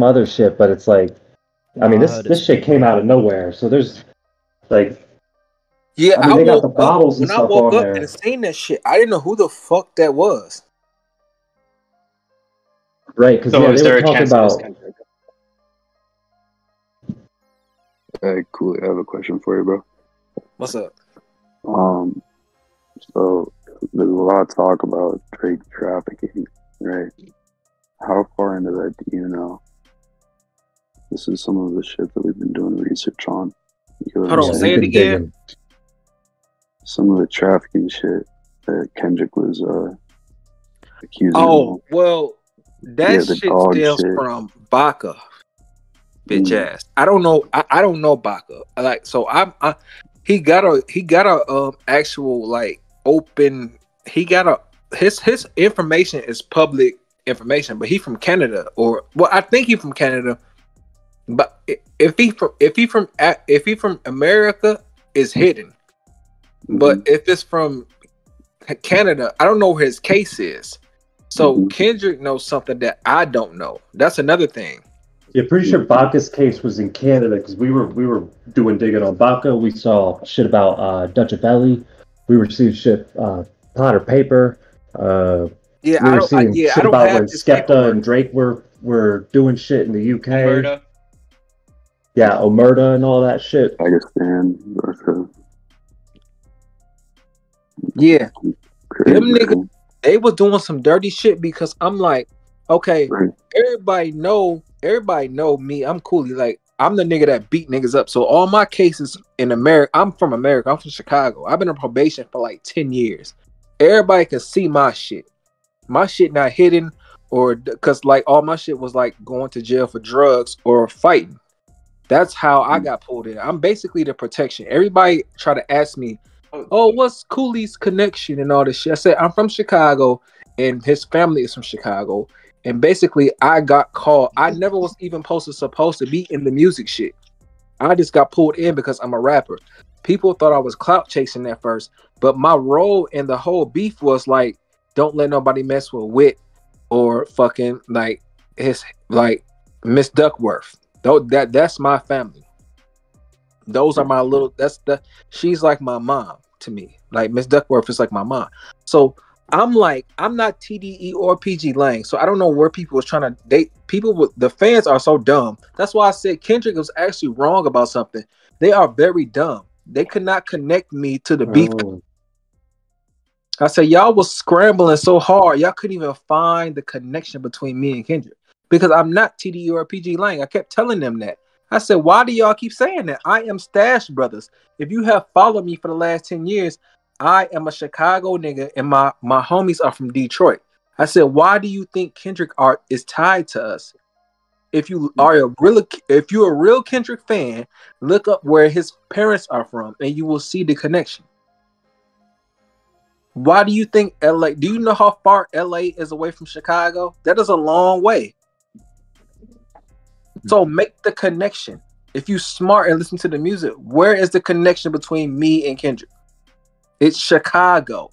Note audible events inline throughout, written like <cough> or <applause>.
some other shit, but it's like, I mean, this this shit came out of nowhere. So there's like, Yeah, I mean, I, they got the bottles up, and when I stuff woke on up there. and seen that shit. I didn't know who the fuck that was. right? Because So yeah, they there were talking chance it was about. Kendrick? Hey, cool. I have a question for you, bro. What's up? Um, so there's a lot of talk about Drake trafficking, right? How far into that do you know? This is some of the shit that we've been doing research on. You Hold on, Yeah, say it again. Some of the trafficking shit that Kendrick was uh accusing. Oh of. well, that Yeah, shit dog stems shit. from Baka, bitch Mm. ass. I don't know. I, I don't know Baka. Like so, I'm. I, he got a he got a um actual like open. He got a his his information is public information, but he from Canada or well, I think he from Canada. But if he from if he from if he from America, is hidden. But Mhm. if it's from Canada, I don't know where his case is. So Mhm. Kendrick knows something that I don't know. That's another thing. Yeah, pretty sure Baka's case was in Canada because we were we were doing digging on Baca. We saw shit about uh, Dutch Valley. We were seeing shit uh, Potter Paper. Uh, Yeah, we I don't. I, seeing yeah, I shit don't about have when Skepta paperwork. and Drake were were doing shit in the UK. Alberta. Yeah, Omerta and all that shit. Pakistan, Russia. Yeah, Crazy, Them niggas- they was doing some dirty shit because I'm like, okay, Right. everybody know, everybody know me. I'm Coolee like I'm the nigga that beat niggas up. So all my cases in America, I'm from America. I'm from Chicago. I've been on probation for like ten years. Everybody can see my shit. My shit not hidden or because like all my shit was like going to jail for drugs or fighting. That's how I mm. got pulled in. I'm basically the protection. Everybody try to ask me, oh. oh, what's Coolee's connection and all this shit? I said, I'm from Chicago and his family is from Chicago. And basically, I got called. I never was even supposed to, supposed to be in the music shit. I just got pulled in because I'm a rapper. People thought I was clout chasing at first, but my role in the whole beef was like, don't let nobody mess with Wit or fucking like his like Miss Duckworth. Though that that's my family. Those are my little. That's the. She's like my mom to me. Like Miss Duckworth is like my mom. So I'm like, I'm not TDE or PG Lang. So I don't know where people was trying to date. People with the fans are so dumb. That's why I said Kendrick was actually wrong about something. They are very dumb. They could not connect me to the beef. Oh, I said y'all was scrambling so hard, y'all couldn't even find the connection between me and Kendrick because I'm not TDE or PG Lang. I kept telling them that. I said, why do y'all keep saying that? I am Stash Brothers. If you have followed me for the last 10 years, I am a Chicago nigga and my, my homies are from Detroit. I said, why do you think Kendrick art is tied to us? If you are a real if you're a real Kendrick fan, look up where his parents are from and you will see the connection. Why do you think LA? Do you know how far LA is away from Chicago? That is a long way. So make the connection. If you smart and listen to the music, where is the connection between me and Kendrick? It's Chicago.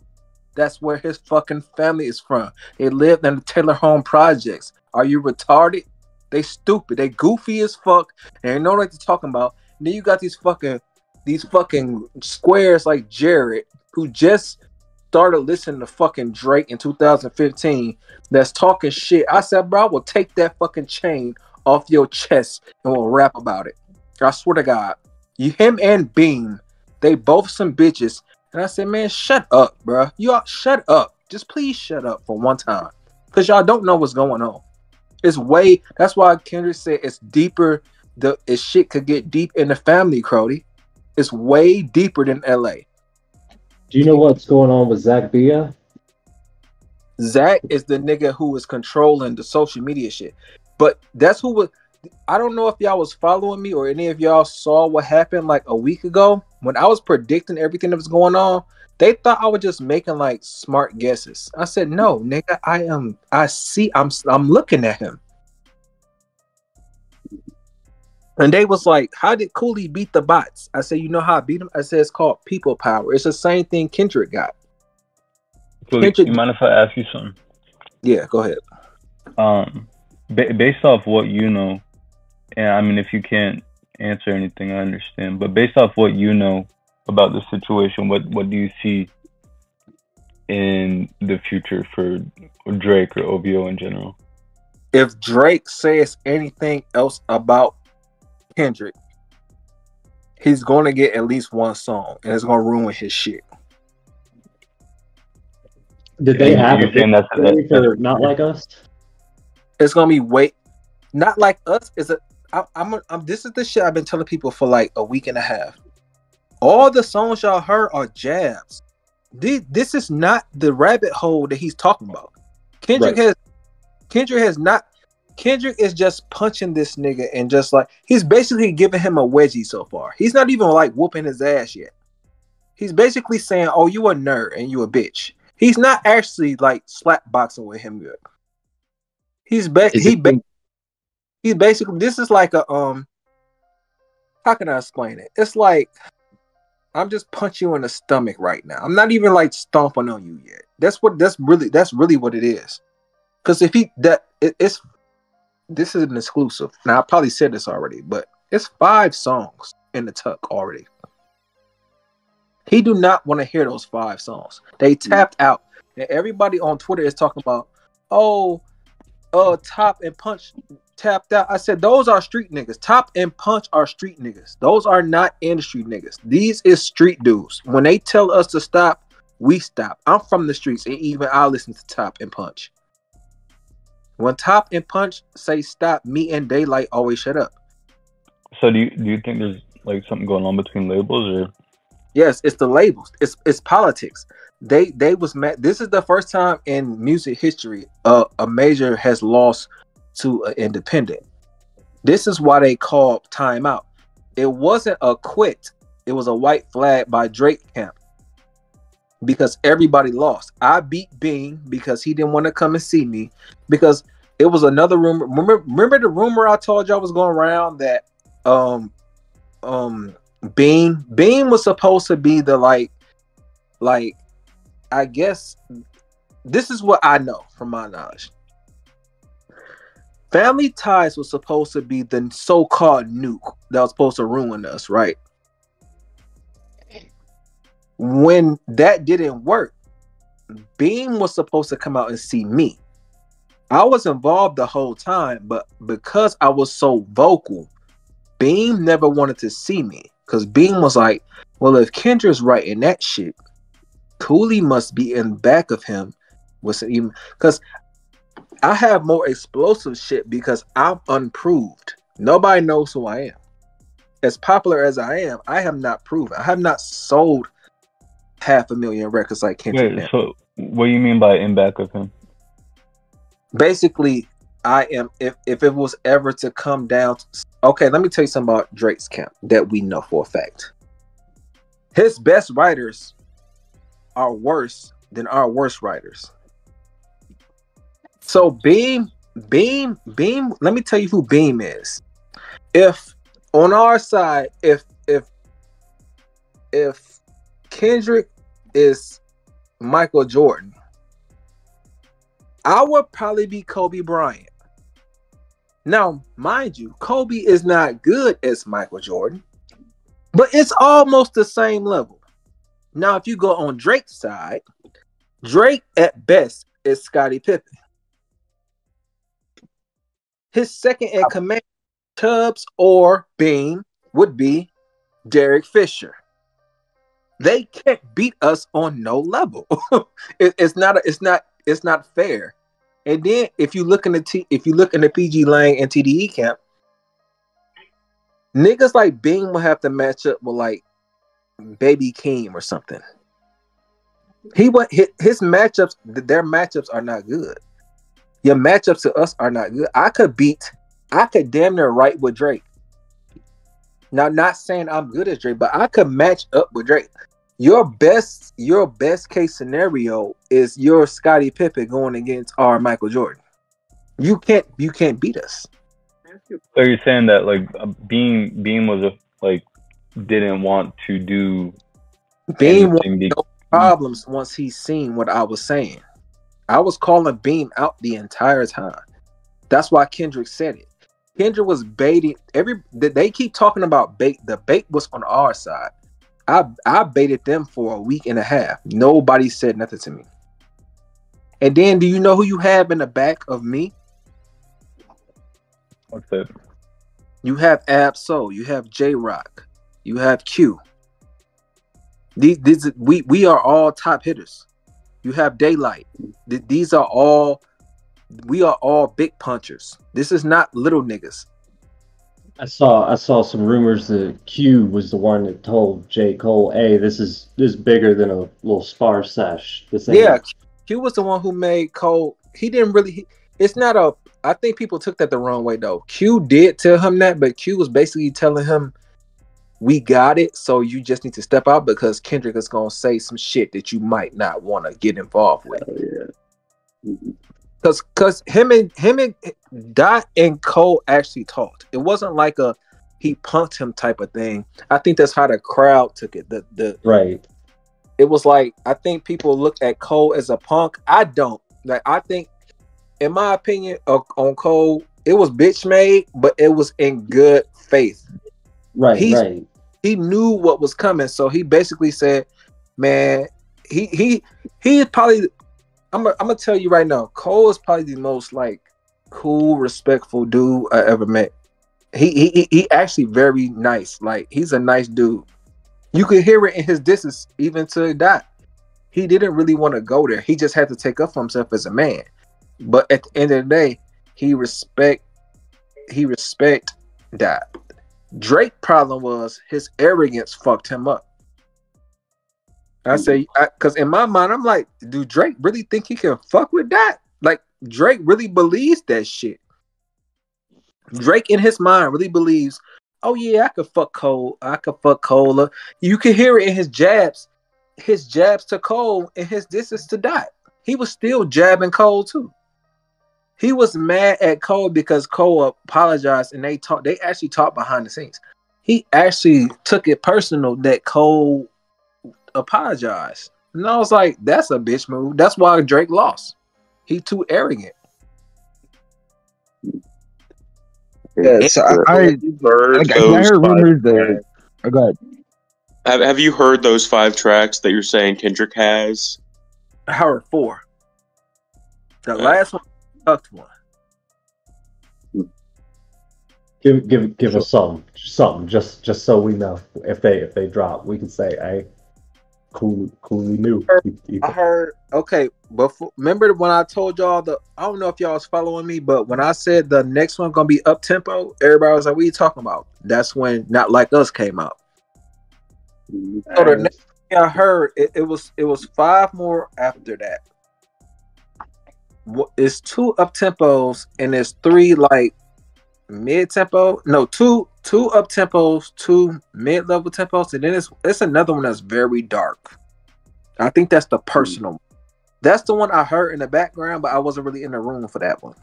That's where his fucking family is from. They lived in the Taylor Home projects. Are you retarded? They stupid. They goofy as fuck. And they know what they're talking about. And then you got these fucking these fucking squares like Jared who just started listening to fucking Drake in 2015 that's talking shit. I said, bro, I will take that fucking chain off your chest and we'll rap about it. I swear to God. You him and Beam, they both some bitches. And I said, man, shut up, bro. You all shut up. Just please shut up for one time. Cause y'all don't know what's going on. It's way that's why Kendrick said it's deeper. The it shit could get deep in the family, Crody. It's way deeper than LA. Do you know what's going on with Zack Bia? Zach is the nigga who is controlling the social media shit. But that's who was I don't know if y'all was following me or any of y'all saw what happened like a week ago when I was predicting everything that was going on. They thought I was just making like smart guesses. I said, "No, nigga, I am. I see. I'm. I'm looking at him." And they was like, "How did Coolee beat the bots?" I said, "You know how I beat him?" I said, "It's called people power. It's the same thing Kendrick got." Cool. Kendrick- You mind if I ask you something? Yeah, go ahead. Um, ba- based off what you know, and I mean, if you can't answer anything, I understand. But based off what you know about the situation, what what do you see in the future for Drake or OVO in general? If Drake says anything else about Kendrick, he's going to get at least one song, and it's going to ruin his shit. Did they And have you're a saying that's- that's- not like us? It's going to be wait, not like us. Is a I, I'm, a, I'm. This is the shit I've been telling people for like a week and a half. All the songs y'all heard are jabs. This, this is not the rabbit hole that he's talking about. Kendrick Right. has Kendrick has not Kendrick is just punching this nigga and just like he's basically giving him a wedgie so far. He's not even like whooping his ass yet. He's basically saying, "Oh, you a nerd and you a bitch." He's not actually like slap boxing with him good. He's ba- he ba- he's basically this is like a um how can I explain it? It's like I'm just punching you in the stomach right now. I'm not even like stomping on you yet. That's what that's really that's really what it is. Because if he that it, it's this is an exclusive. Now I probably said this already, but it's five songs in the tuck already. He do not want to hear those five songs. They tapped out, and everybody on Twitter is talking about, oh, uh, Top and Punch tapped out. I said those are street niggas. Top and Punch are street niggas. Those are not industry niggas. These is street dudes. When they tell us to stop, we stop. I'm from the streets, and even I listen to Top and Punch. When Top and Punch say stop, me and Daylyt always shut up. So do you do you think there's like something going on between labels or Yes, it's the labels. It's it's politics. They they was mad. This is the first time in music history uh, a major has lost to an independent. This is why they called timeout. It wasn't a quit. It was a white flag by Drake camp because everybody lost. I beat Bean because he didn't want to come and see me because it was another rumor. Remember, remember the rumor I told y'all was going around that um um Bean Bean was supposed to be the like like I guess this is what I know from my knowledge. Family Ties was supposed to be the so-called nuke that was supposed to ruin us, right? When that didn't work, Bean was supposed to come out and see me. I was involved the whole time, but because I was so vocal, Beam never wanted to see me because Beam was like, "Well, if Kendra's writing that shit, Coolee must be in back of him with even because I have more explosive shit because I'm unproved. Nobody knows who I am. As popular as I am, I have not proven. I have not sold half a million records like Kendrick. wait, now. so what do you mean by in back of him? basically i am if if it was ever to come down to, okay let me tell you something about drake's camp that we know for a fact. His best writers are worse than our worst writers. So beam beam beam let me tell you who beam is. If on our side if if if kendrick is michael jordan I would probably be Kobe Bryant. Now, mind you, Kobe is not good as Michael Jordan, but it's almost the same level. Now, if you go on Drake's side, Drake at best is Scottie Pippen. His second in command, Tubbs or Bean, would be Derek Fisher. They can't beat us on no level. <laughs> It- it's not. A, it's not. It's not fair. And then if you look in the T, if you look in the PG Lang and TDE camp, niggas like Bean will have to match up with like Baby Keem or something. He what his, his matchups. Their matchups are not good. Your matchups to us are not good. I could beat. I could damn near right with Drake. Now, not saying I'm good as Drake, but I could match up with Drake. Your best, your best case scenario is your Scottie Pippen going against our Michael Jordan. You can't, you can't beat us. So you're saying that like uh, Beam Beam was a like didn't want to do Beam won't anything be- no problems once he's seen what I was saying. I was calling Beam out the entire time. That's why Kendrick said it. Kendrick was baiting every. They keep talking about bait. The bait was on our side. I I baited them for a week and a half. Nobody said nothing to me. And then, do you know who you have in the back of me? What's that? You have Ab-Soul. You have Jay Rock. You have Q. These, these we we are all top hitters. You have Daylyt. Th- these are all we are all big punchers. This is not little niggas. I saw I saw some rumors that Q was the one that told J Cole, "Hey, this is this is bigger than a little spar sesh." This ain't- Yeah, Q was the one who made Cole. He didn't really. He, it's not a. I think people took that the wrong way though. Q did tell him that, but Q was basically telling him, "We got it, so you just need to step out because Kendrick is gonna say some shit that you might not want to get involved with." Oh, yeah. Cause, cause him and him and Dot and Cole actually talked. It wasn't like a he punked him type of thing. I think that's how the crowd took it. The the right. it was like I think people look at Cole as a punk. I don't. Like I think, in my opinion, uh, on Cole, it was bitch made, but it was in good faith. Right, He's- right. He knew what was coming, so he basically said, "Man, he he he is probably." I'm gonna tell you right now, Cole is probably the most like cool, respectful dude I ever met. He he he- actually very nice. Like he's a nice dude. You could hear it in his distance, even to Dot. He didn't really want to go there. He just had to take up for himself as a man. But at the end of the day, he respect he respect that. Drake problem was his arrogance fucked him up. I say, because in my mind, I'm like, do Drake really think he can fuck with that? Like, Drake really believes that shit. Drake, in his mind, really believes, oh yeah, I could fuck Cole, I could fuck Cola. You can hear it in his jabs, his jabs to Cole, and his disses to Dot. He was still jabbing Cole too. He was mad at Cole because Cole apologized, and they talked. They actually talked behind the scenes. He actually took it personal that Cole apologized. And I was like, that's a bitch move. That's why Drake lost. He too arrogant. Yeah, so I, I, Have you heard like, I those heard five rumors that. tracks? Oh, go ahead. Have, have you heard those five tracks that you're saying Kendrick has? I heard four. The Yeah. last one sucked one. Give give give us something, something, just just so we know if they if they drop, we can say, "Hey, cool, Coolee new." He- he- I heard okay, before remember when I told y'all the I don't know if y'all was following me, but when I said the next one gonna be up tempo, everybody was like, What are you talking about? That's when Not Like Us came out. So the next thing I heard it, it was it was five more after that. It's two up tempos and there's three like mid tempo. No, two two up tempos, two mid level tempos, and then it's it's another one that's very dark. I think that's the personal. That's the one I heard in the background, but I wasn't really in the room for that one.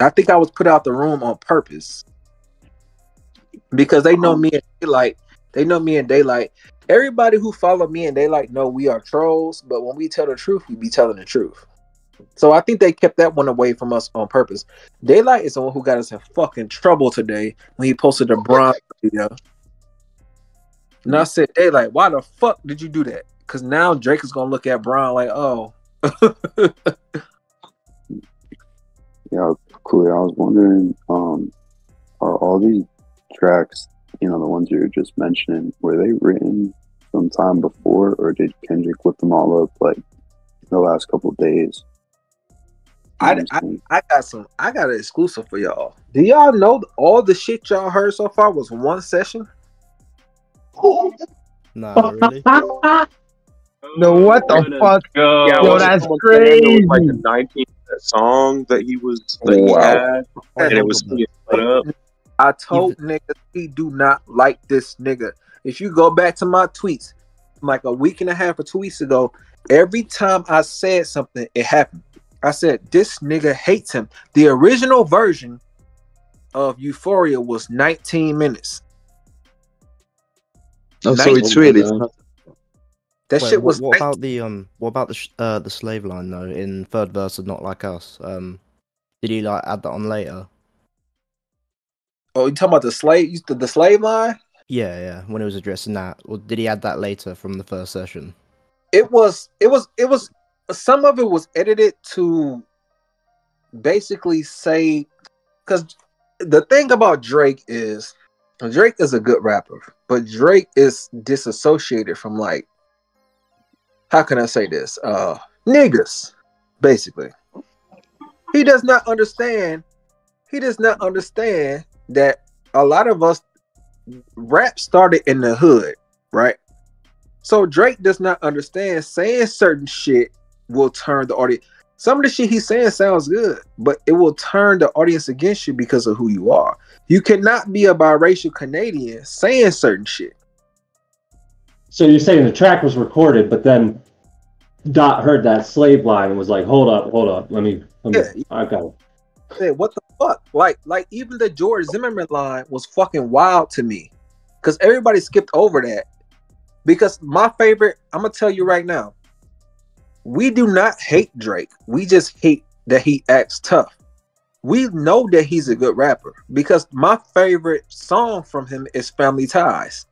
I think I was put out the room on purpose because they know um, me and Daylyt. They know me and Daylyt. Everybody who follow me and Daylyt know we are trolls, but when we tell the truth, we be telling the truth. So I think they kept that one away from us on purpose. Daylyt is the one who got us in fucking trouble today when he posted the Bron video. And I said, Daylyt, why the fuck did you do that? Because now Drake is gonna look at Brown like, oh, <laughs> Yeah, cool. I was wondering, um, are all these tracks, you know, the ones you were just mentioning, were they written sometime before, or did Kendrick whip them all up like the last couple days? You I, I, I'm saying? I got some. I got an exclusive for y'all. Do y'all know all the shit y'all heard so far was one session? Nah, really. <laughs> No, what the fuck? Go. Yeah, Yo, that's someone saying It was like crazy. a 19 song that he was that he Wow. had, and it was put up. I told niggas he do not like this nigga. If you go back to my tweets, like a week and a half or two weeks ago, every time I said something, it happened. I said this nigga hates him. The original version of Euphoria was 19 minutes. Oh, so it's really. it's not- That Wait, shit was what 19 about the um? What about the uh the slave line though in third verse of Not Like Us? Um, Did he like add that on later? Oh, you talking about the slave? The, the slave line? Yeah, yeah. When he was addressing that, or did he add that later from the first session? It was. It was. It was. Some of it was edited to basically say because the thing about Drake is Drake is a good rapper, but Drake is disassociated from like how can I say this? Uh niggas, basically. He does not understand. He does not understand that a lot of us rap started in the hood, right? So Drake does not understand saying certain shit will turn the audience. Some of the shit he's saying sounds good, but it will turn the audience against you because of who you are. You cannot be a biracial Canadian saying certain shit. So you're saying the track was recorded, but then Dot heard that slave line and was like, "Hold up, hold up, let me, let me I got it." Hey, what the fuck? Like, like even the George Zimmerman line was fucking wild to me, because everybody skipped over that. Because my favorite, I'm gonna tell you right now, we do not hate Drake. We just hate that he acts tough. We know that he's a good rapper because my favorite song from him is Family Ties.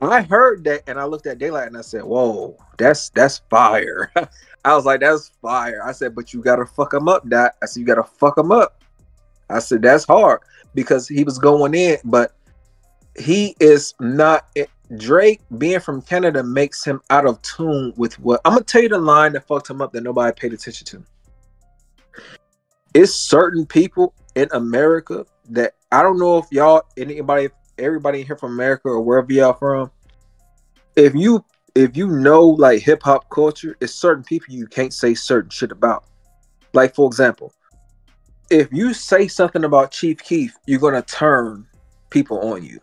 I heard that and I looked at Daylyt and I said, Whoa, that's that's fire. <laughs> I was like, that's fire. I said, but you gotta fuck him up, Dot. I said, you gotta fuck him up. I said, that's hard because he was going in, but he is not Drake being from Canada makes him out of tune with what I'm gonna tell you the line that fucked him up that nobody paid attention to. It's certain people in America that I don't know if y'all anybody everybody here from America or wherever y'all from. If you if you know like hip hop culture, it's certain people you can't say certain shit about. Like for example, if you say something about Chief Keef, you're gonna turn people on you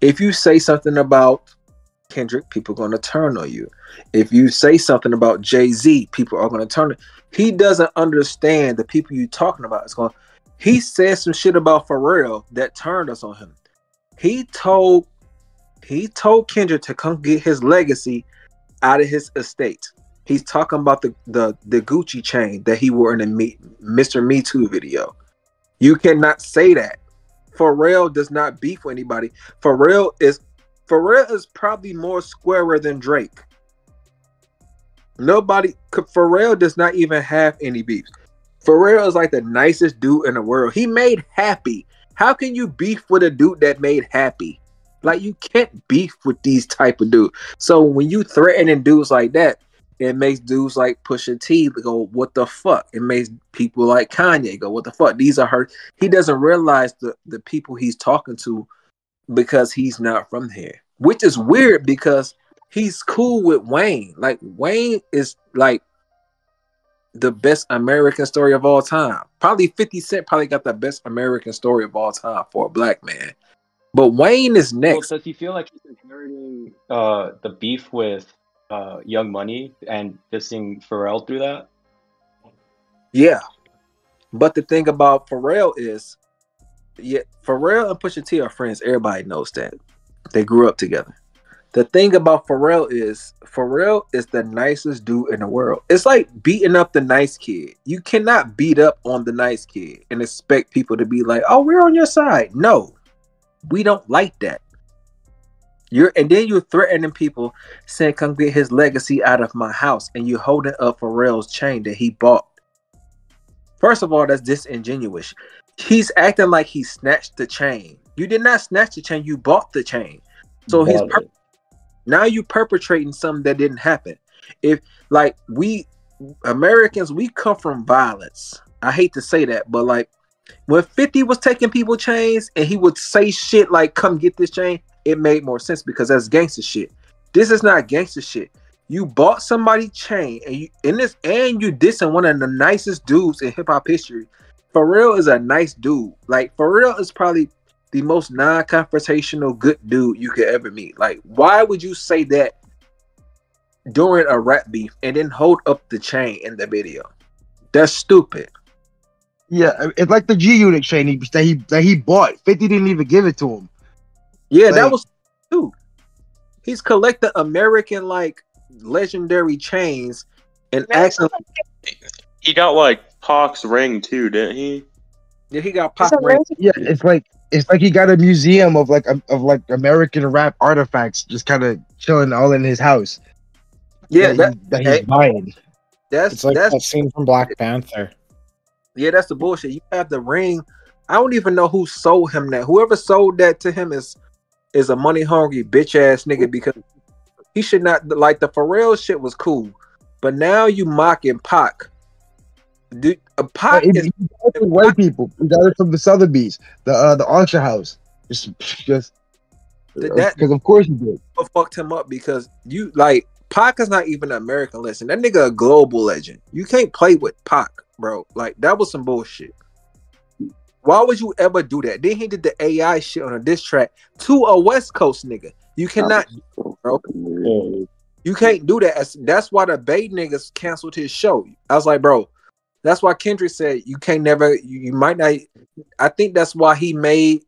if you say something about Kendrick, people are going to turn on you. If you say something about Jay Z, people are going to turn. He doesn't understand the people you're talking about. It's going. He said some shit about Pharrell that turned us on him. He told he told Kendrick to come get his legacy out of his estate. He's talking about the the, the Gucci chain that he wore in the Mr. Me Too video. You cannot say that. Pharrell does not beef with anybody. Pharrell is Pharrell is probably more squarer than Drake. Nobody Pharrell does not even have any beef. Pharrell is like the nicest dude in the world. He made happy. How can you beef with a dude that made happy? Like you can't beef with these type of dudes. So when you threatening dudes like that, it makes dudes like Pusha T go, "What the fuck?" It makes people like Kanye go, "What the fuck?" These are her. He doesn't realize the the people he's talking to because he's not from here, which is weird because he's cool with Wayne. Like Wayne is like the best American story of all time. Probably 50 Cent probably got the best American story of all time for a black man. But Wayne is next. Well, does he feel like he's inheriting uh, the beef with uh, Young Money and dissing Pharrell through that? Yeah, but the thing about Pharrell is, yeah, Pharrell and Pusha T are friends. Everybody knows that they grew up together. The thing about Pharrell is Pharrell is the nicest dude in the world. It's like beating up the nice kid. You cannot beat up on the nice kid and expect people to be like, "Oh, we're on your side." No, we don't like that. You're and then you're threatening people, saying, "Come get his legacy out of my house," and you're holding up Pharrell's chain that he bought. First of all, that's disingenuous. He's acting like he snatched the chain. You did not snatch the chain. You bought the chain. So he's per- now you perpetrating something that didn't happen. If like we Americans, we come from violence. I hate to say that, but like when 50 was taking people chains and he would say shit like, come get this chain, it made more sense because that's gangster shit. This is not gangster shit. You bought somebody chain and you in this and you dissing one of the nicest dudes in hip hop history. Pharrell is a nice dude. Like Pharrell is probably the most non-confrontational good dude you could ever meet. Like, why would you say that during a rap beef and then hold up the chain in the video? That's stupid. Yeah, it's like the G Unit chain he, that he that he bought. Fifty didn't even give it to him. Yeah, like, that was too. He's collecting American like legendary chains and acting. He got like Pac's ring too, didn't he? Yeah, he got It's Pac ring. Yeah, it's like it's like he got a museum of like of of, like American rap artifacts just kind of chilling all in his house. Yeah, that, that, he- that he's hey. buying. that's It's like that's that scene from Black Panther. Yeah, that's the bullshit. You have the ring. I don't even know who sold him that. Whoever sold that to him is is a money hungry bitch ass nigga because he should not like the Pharrell shit was cool, but now you mocking Pac. Dude, a Pac But it- is he got it from white people. He got it from the Sotheby's, the uh, the auction house. Just <laughs> just because of course he did. what fucked him up because you like Pac is not even an American legend. That nigga a global legend. You can't play with Pac, bro. Like that was some bullshit. Why would you ever do that? Then he did the AI shit on a diss track to a West Coast nigga. You cannot Bro. You can't do that. That's, that's why the Bay niggas canceled his show. I was like, bro, that's why Kendrick said you can't never. You, you might not. I think that's why he made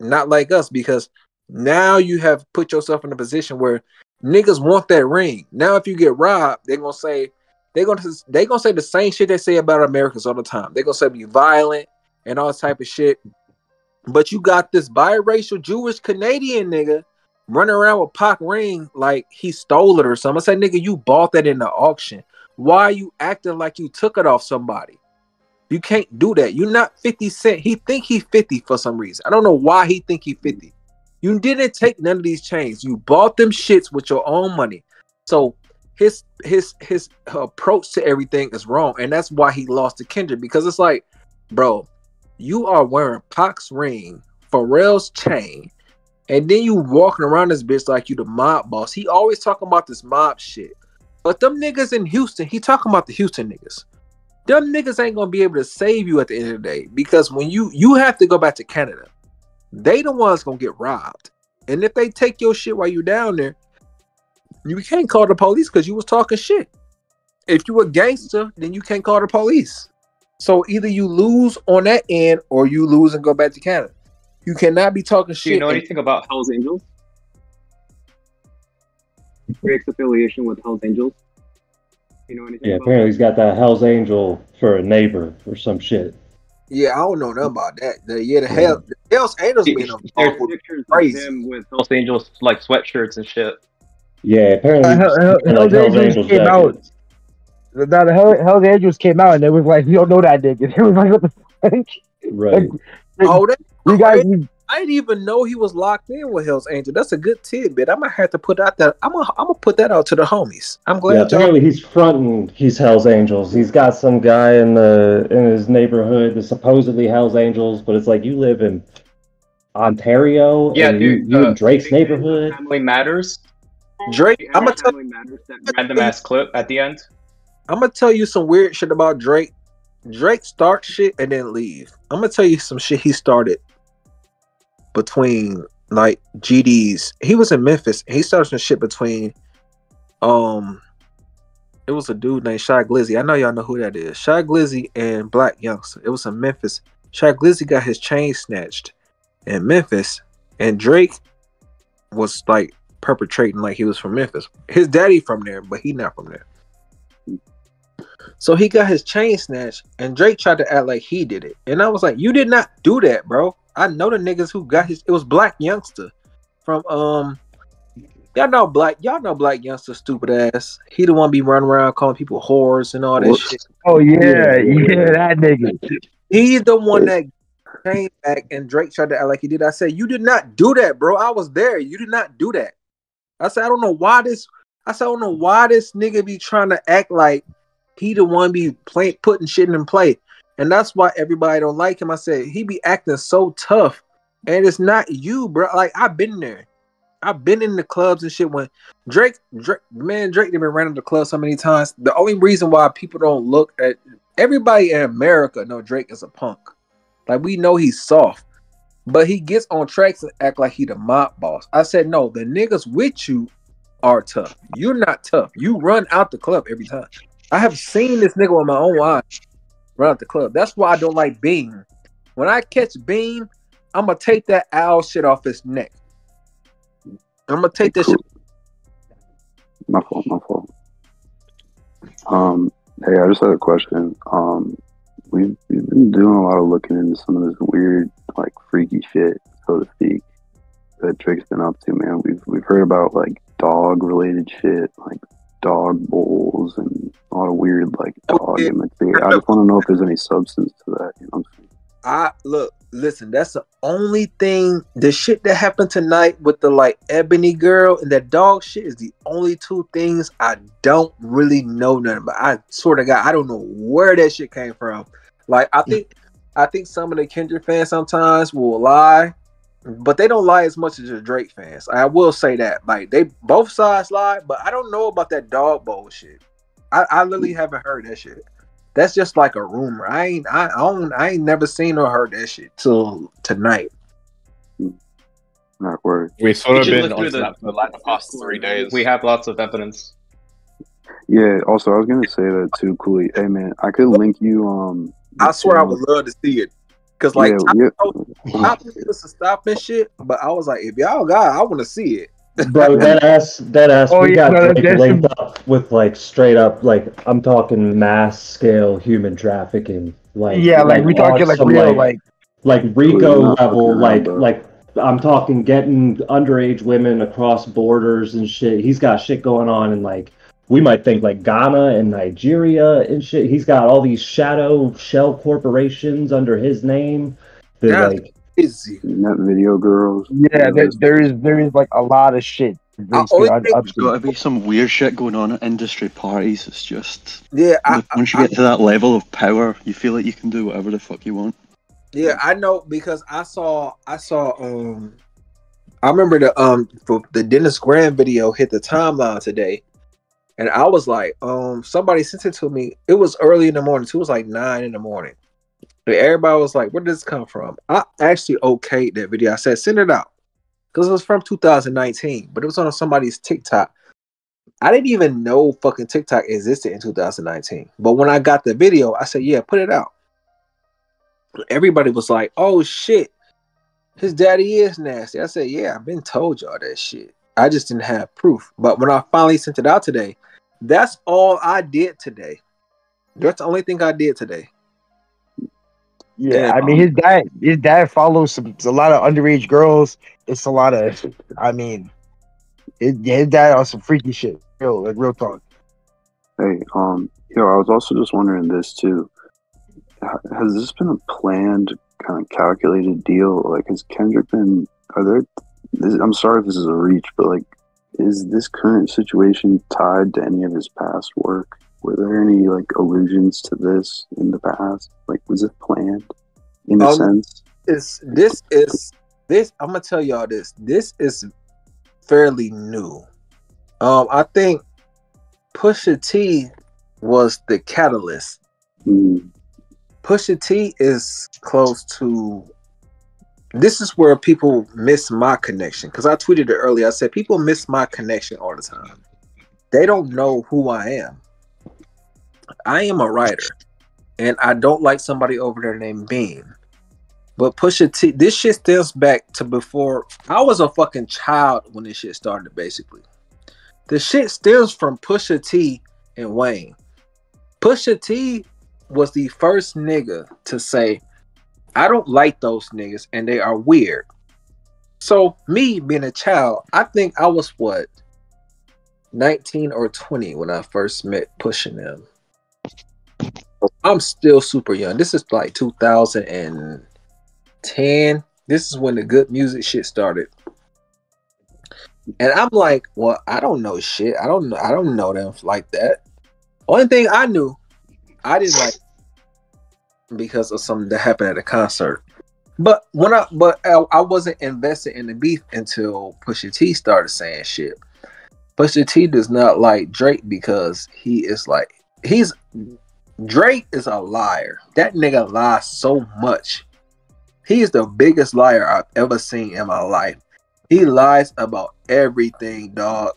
not like us because now you have put yourself in a position where niggas want that ring. Now, if you get robbed, they're gonna say they're gonna they gonna say the same shit they say about Americans all the time. They're gonna say we violent and all type of shit. But you got this biracial Jewish Canadian nigga running around with Pac ring like he stole it or something. I said, nigga, you bought that in the auction. Why are you acting like you took it off somebody? You can't do that. You're not 50 Cent. He think he 50 for some reason. I don't know why he think he 50. You didn't take none of these chains. You bought them shits with your own money. So his his his approach to everything is wrong. And that's why he lost to Kendrick. Because it's like, bro, you are wearing Pac's ring, Pharrell's chain, and then you walking around this bitch like you the mob boss. He always talking about this mob shit. But them niggas in Houston, he talking about the Houston niggas. Them niggas ain't gonna be able to save you at the end of the day because when you you have to go back to Canada, they the ones gonna get robbed. And if they take your shit while you down there, you can't call the police because you was talking shit. If you a gangster, then you can't call the police. So either you lose on that end or you lose and go back to Canada. You cannot be talking shit. Do shit. you know and- anything about Hell's Angels? Drake's affiliation with Hell's Angels. You know anything Yeah, about apparently he's got that Hell's Angel for a neighbor or some shit. Yeah, I don't know nothing about that. The, yeah, the hell, the Hell's Angels being There's involved with pictures crazy. of him with Hell's Angels like sweatshirts and shit. Yeah, apparently. Uh, Hell- Hell- like Hell's Angels came out. Jackets. Now the Hell, Hell's Angels came out and it was like, we don't know that nigga. <laughs> It was like, what the fuck? Right. Oh, that, You guys, you, I didn't even know he was locked in with Hell's Angel. That's a good tidbit. I'm gonna have to put out that. I'm gonna, I'm gonna put that out to the homies. I'm Yeah, glad y'all. apparently he's fronting. He's Hell's Angels. He's got some guy in the in his neighborhood that's supposedly Hell's Angels, but it's like you live in Ontario Yeah, and you, dude. you uh, in Drake's neighborhood. Family Matters. Drake, I'm gonna tell, Family Matters that random ass clip at the end. I'm gonna tell you some weird shit about Drake. Drake start shit and then leave. I'm gonna tell you some shit he started between like GDs. He was in Memphis. He started some shit between um it was a dude named Shy Glizzy. I know y'all know who that is. Shy Glizzy and Blac Youngsta. It was in Memphis. Shy Glizzy got his chain snatched in Memphis, and Drake was like perpetrating like he was from Memphis. His daddy from there, but he not from there. So he got his chain snatched, and Drake tried to act like he did it. And I was like, "You did not do that, bro. I know the niggas who got his. It was Blac Youngsta from um. Y'all know Black. Y'all know Blac Youngsta, stupid ass. He the one be running around calling people whores and all that Whoops. shit. oh yeah, Yeah. yeah, that nigga. He's the one that came back, and Drake tried to act like he did. I said, "You did not do that, bro. I was there. You did not do that." I said, "I don't know why this." I said, "I don't know why this nigga be trying to act like he the one be play, putting shit in play." And that's why everybody don't like him. I said he be acting so tough, and it's not you, bro. Like I've been there. I've been in the clubs and shit when Drake, Drake man, Drake done been running the club so many times. The only reason why people don't look at everybody in America know Drake is a punk. Like we know he's soft, but he gets on tracks and act like he the mob boss. I said no, the niggas with you are tough. You're not tough. You run out the club every time. I have seen this nigga with my own eyes run out the club. That's why I don't like Beam. When I catch Beam, I'm gonna take that owl shit off his neck. I'm gonna take that shit. My fault, my fault. Um, hey, I just had a question. Um, we've, we've been doing a lot of looking into some of this weird, like freaky shit, so to speak, that Drake's been up to. Man, we've we've heard about like dog related shit, like dog bowls and a lot of weird like oh, dog yeah. imagery. I just want to know if there's any substance to that. You know what I'm saying? I look, listen, that's the only thing the shit that happened tonight with the like ebony girl and that dog shit is the only two things I don't really know nothing about. I sort of got I don't know where that shit came from. Like I mm. think I think some of the Kendrick fans sometimes will lie, but they don't lie as much as the Drake fans. I will say that. Like they both sides lie, but I don't know about that dog bowl shit. I, I literally haven't heard that shit. That's just like a rumor. I ain't I, I don't I ain't never seen or heard that shit till tonight. Not word. We've sort of should been look on through the- that like the past three days. We have lots of evidence. Yeah. Also, I was gonna say that too, Coolee. Hey, man, I could link you. Um, I swear I would love to see it. Cause like yeah, Top- yeah. Top was to stop and shit, but I was like, if y'all got, I want to see it. Bro, <laughs> that ass, that ass, Oh, we yeah, got no, Drake there's linked up with like straight up, like I'm talking mass scale human trafficking. Like yeah, like we talking like real, like like Really Rico level, fucking like around, like I'm talking getting underage women across borders and shit. He's got shit going on and like we might think like Ghana and Nigeria and shit. He's got all these shadow shell corporations under his name. That Yeah. like Easy. net video girls. yeah, there, there is there is like a lot of shit. Drake's only been thing- up got to be some weird shit going on at industry parties. It's just Yeah, I, once you I- get to that level of power, you feel like you can do whatever the fuck you want. Yeah, I know because I saw I saw um I remember the um for the Dennis Graham video hit the timeline today. And I was like, um, somebody sent it to me. It was early in the morning. It was like nine in the morning. And everybody was like, Where did this come from? I actually okayed that video. I said, send it out. Because it was from 2019, but it was on somebody's TikTok. I didn't even know fucking TikTok existed in 2019. But when I got the video, I said, Yeah, put it out everybody was like, "Oh shit, his daddy is nasty." I said, "Yeah, I've been told y'all that shit. I just didn't have proof." But when I finally sent it out today, that's all I did today. That's the only thing I did today. Yeah, I mean his dad his dad follows some a lot of underage girls. It's a lot of I mean his, his dad on some freaky shit. Real like real talk. Hey, um, yo, I was also just wondering this too. Has this been a planned, kind of calculated deal? Like, has Kendrick been? Are there? This, I'm sorry if this is a reach, but like, is this current situation tied to any of his past work? Were there any like allusions to this in the past? Like, was it planned in a Um, sense? Is this is this. I'm gonna tell y'all this. This is fairly new. Um, I think Pusha T was the catalyst. Mm, Pusha T is close to. This is where people miss my connection because I tweeted it earlier. I said people miss my connection all the time. They don't know who I am. I am a writer, and I don't like somebody over there named Bean. But Pusha T, this shit stems back to before I was a fucking child when this shit started. Basically, the shit stems from Pusha T and Wayne. Pusha T was the first nigga to say, I don't like those niggas and they are weird. So, me being a child, I think I was what, 19 or 20 when I first met pushing them. I'm still super young. This is like 2010. This is when the good music shit started. And I'm like, well, I don't know shit. I don't know. I don't know them like that. Only thing I knew, I didn't like because of something that happened at a concert. But when I but I, I wasn't invested in the beef until Pusha T started saying shit. Pusha T does not like Drake because he is like he's Drake is a liar. That nigga lies so much. He is the biggest liar I've ever seen in my life. He lies about everything, dog.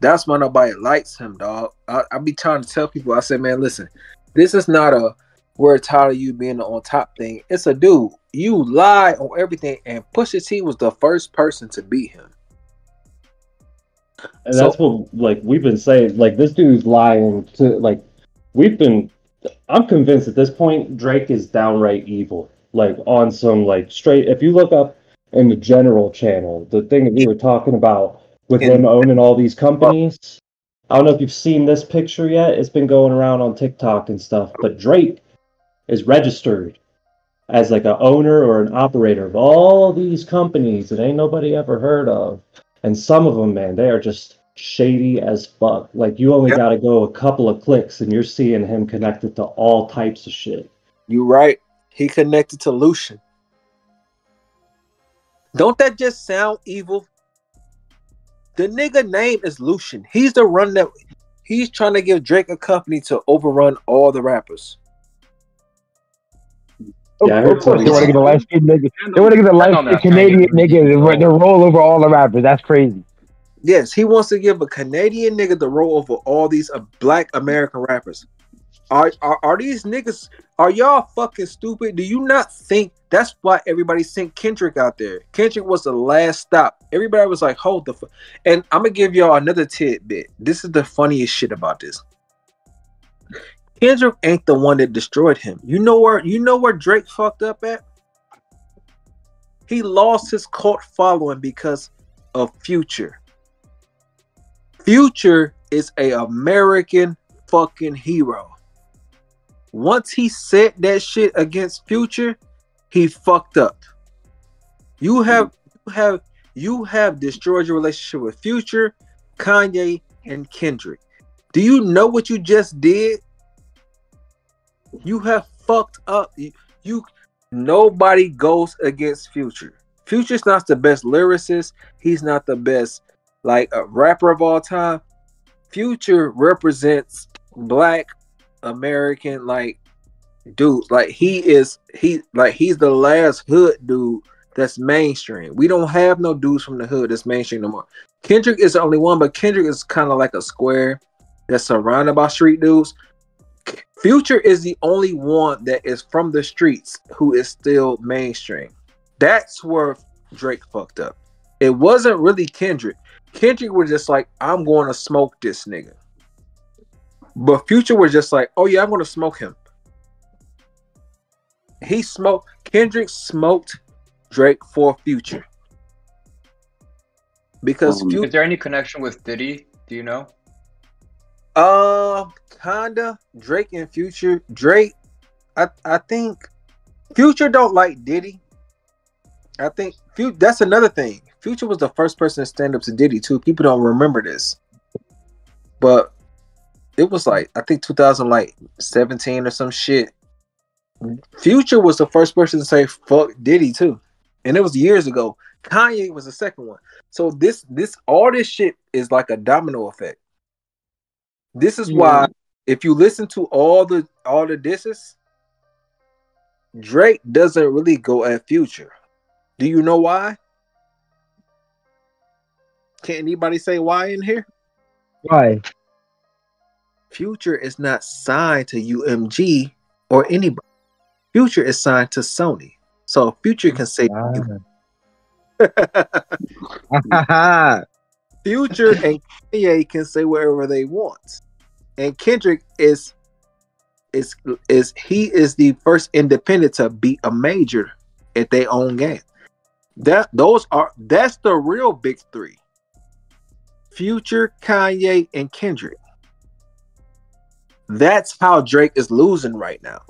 That's why nobody likes him, dog. I, I be trying to tell people, I said, man, listen, this is not a we're tired of you being the on top thing. It's a dude. You lie on everything, and Pusha T was the first person to beat him. And that's what like we've been saying. Like this dude's lying to like we've been I'm convinced at this point Drake is downright evil. Like on some like straight. If you look up in the general channel, the thing that we were talking about with him owning all these companies. I don't know if you've seen this picture yet. It's been going around on TikTok and stuff. But Drake is registered as like a owner or an operator of all these companies that ain't nobody ever heard of. And some of them, man, they are just shady as fuck. Like you only Yep. got to go a couple of clicks and you're seeing him connected to all types of shit. You right. He connected to Lucian. Don't that just sound evil? The nigga name is Lucian. He's the run that he's trying to give Drake a company to overrun all the rappers. Of, Yeah, I of course, they want to get a light skinned nigga. They want to get a light on. Canadian nigga to run- roll over all the rappers. That's crazy. Yes, he wants to give a Canadian nigga the role over all these uh, black American rappers. Are, are are these niggas? Are y'all fucking stupid? Do you not think that's why everybody sent Kendrick out there? Kendrick was the last stop. Everybody was like, "Hold the," fu-. and I'm gonna give y'all another tidbit. This is the funniest shit about this. Kendrick ain't the one that destroyed him. You know where? You know where Drake fucked up at? He lost his cult following because of Future. Future is a American fucking hero. Once he said that shit against Future, he fucked up. You have you have you have destroyed your relationship with Future, Kanye, and Kendrick. Do you know what you just did? You have fucked up. You, you nobody goes against Future. Future's not the best lyricist. He's not the best like a rapper of all time. Future represents black American like dude. Like he is he like he's the last hood dude that's mainstream. We don't have no dudes from the hood that's mainstream no more. Kendrick is the only one, but Kendrick is kind of like a square that's surrounded by street dudes. Future is the only one that is from the streets who is still mainstream. That's where Drake fucked up. It wasn't really Kendrick. Kendrick was just like, I'm going to smoke this nigga. But Future was just like, oh yeah, I'm going to smoke him. He smoked, Kendrick smoked Drake for Future. Because Um, Future, Is there any connection with Diddy? Do you know? Uh, kinda Drake and Future. Drake, I I think Future don't like Diddy. I think Fu- that's another thing. Future was the first person to stand up to Diddy too. People don't remember this, but it was like I think 2000 like 17 or some shit. Future was the first person to say fuck Diddy too, and it was years ago. Kanye was the second one. So this this all this shit is like a domino effect. This is why if you listen to all the all the disses, Drake doesn't really go at Future. Do you know why? Can anybody say why in here? Why? Future is not signed to UMG or anybody. Future is signed to Sony. So Future can say ah. <laughs> <laughs> <laughs> Future and Kanye can say whatever they want. And Kendrick is is is he is the first independent to beat a major at their own game. That those are that's the real big three. Future, Kanye, and Kendrick. That's how Drake is losing right now.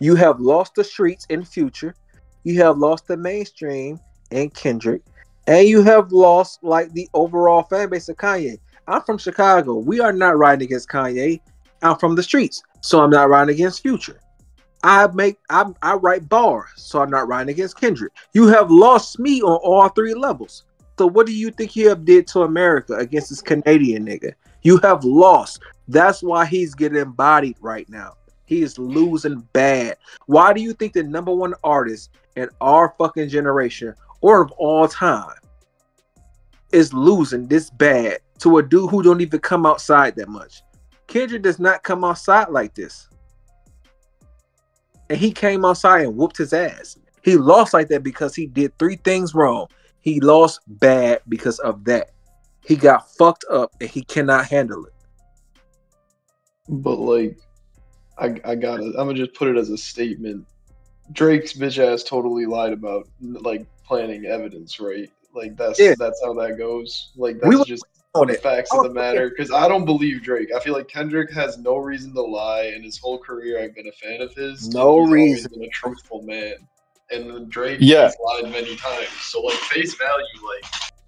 You have lost the streets in Future, you have lost the mainstream in Kendrick, and you have lost like the overall fan base of Kanye. I'm from Chicago. We are not riding against Kanye. I'm from the streets, so I'm not riding against Future. I make I, I write bars, so I'm not riding against Kendrick. You have lost me on all three levels. So what do you think you have did to America against this Canadian nigga? You have lost. That's why he's getting bodied right now. He is losing bad. Why do you think the number one artist in our fucking generation or of all time is losing this bad to a dude who don't even come outside that much? Kendrick does not come outside like this. And he came outside and whooped his ass. He lost like that because he did three things wrong. He lost bad because of that. He got fucked up and he cannot handle it. But like, I I gotta. I'm gonna just put it as a statement. Drake's bitch ass totally lied about like planning evidence, right? Like that's Yeah. that's how that goes. Like that's were just Oh, the it. facts Oh, of the matter. Because I don't believe Drake. I feel like Kendrick has no reason to lie, and his whole career I've been a fan of his. No He's reason. been a truthful man, and then Drake Yeah. has lied many times. So like face value, like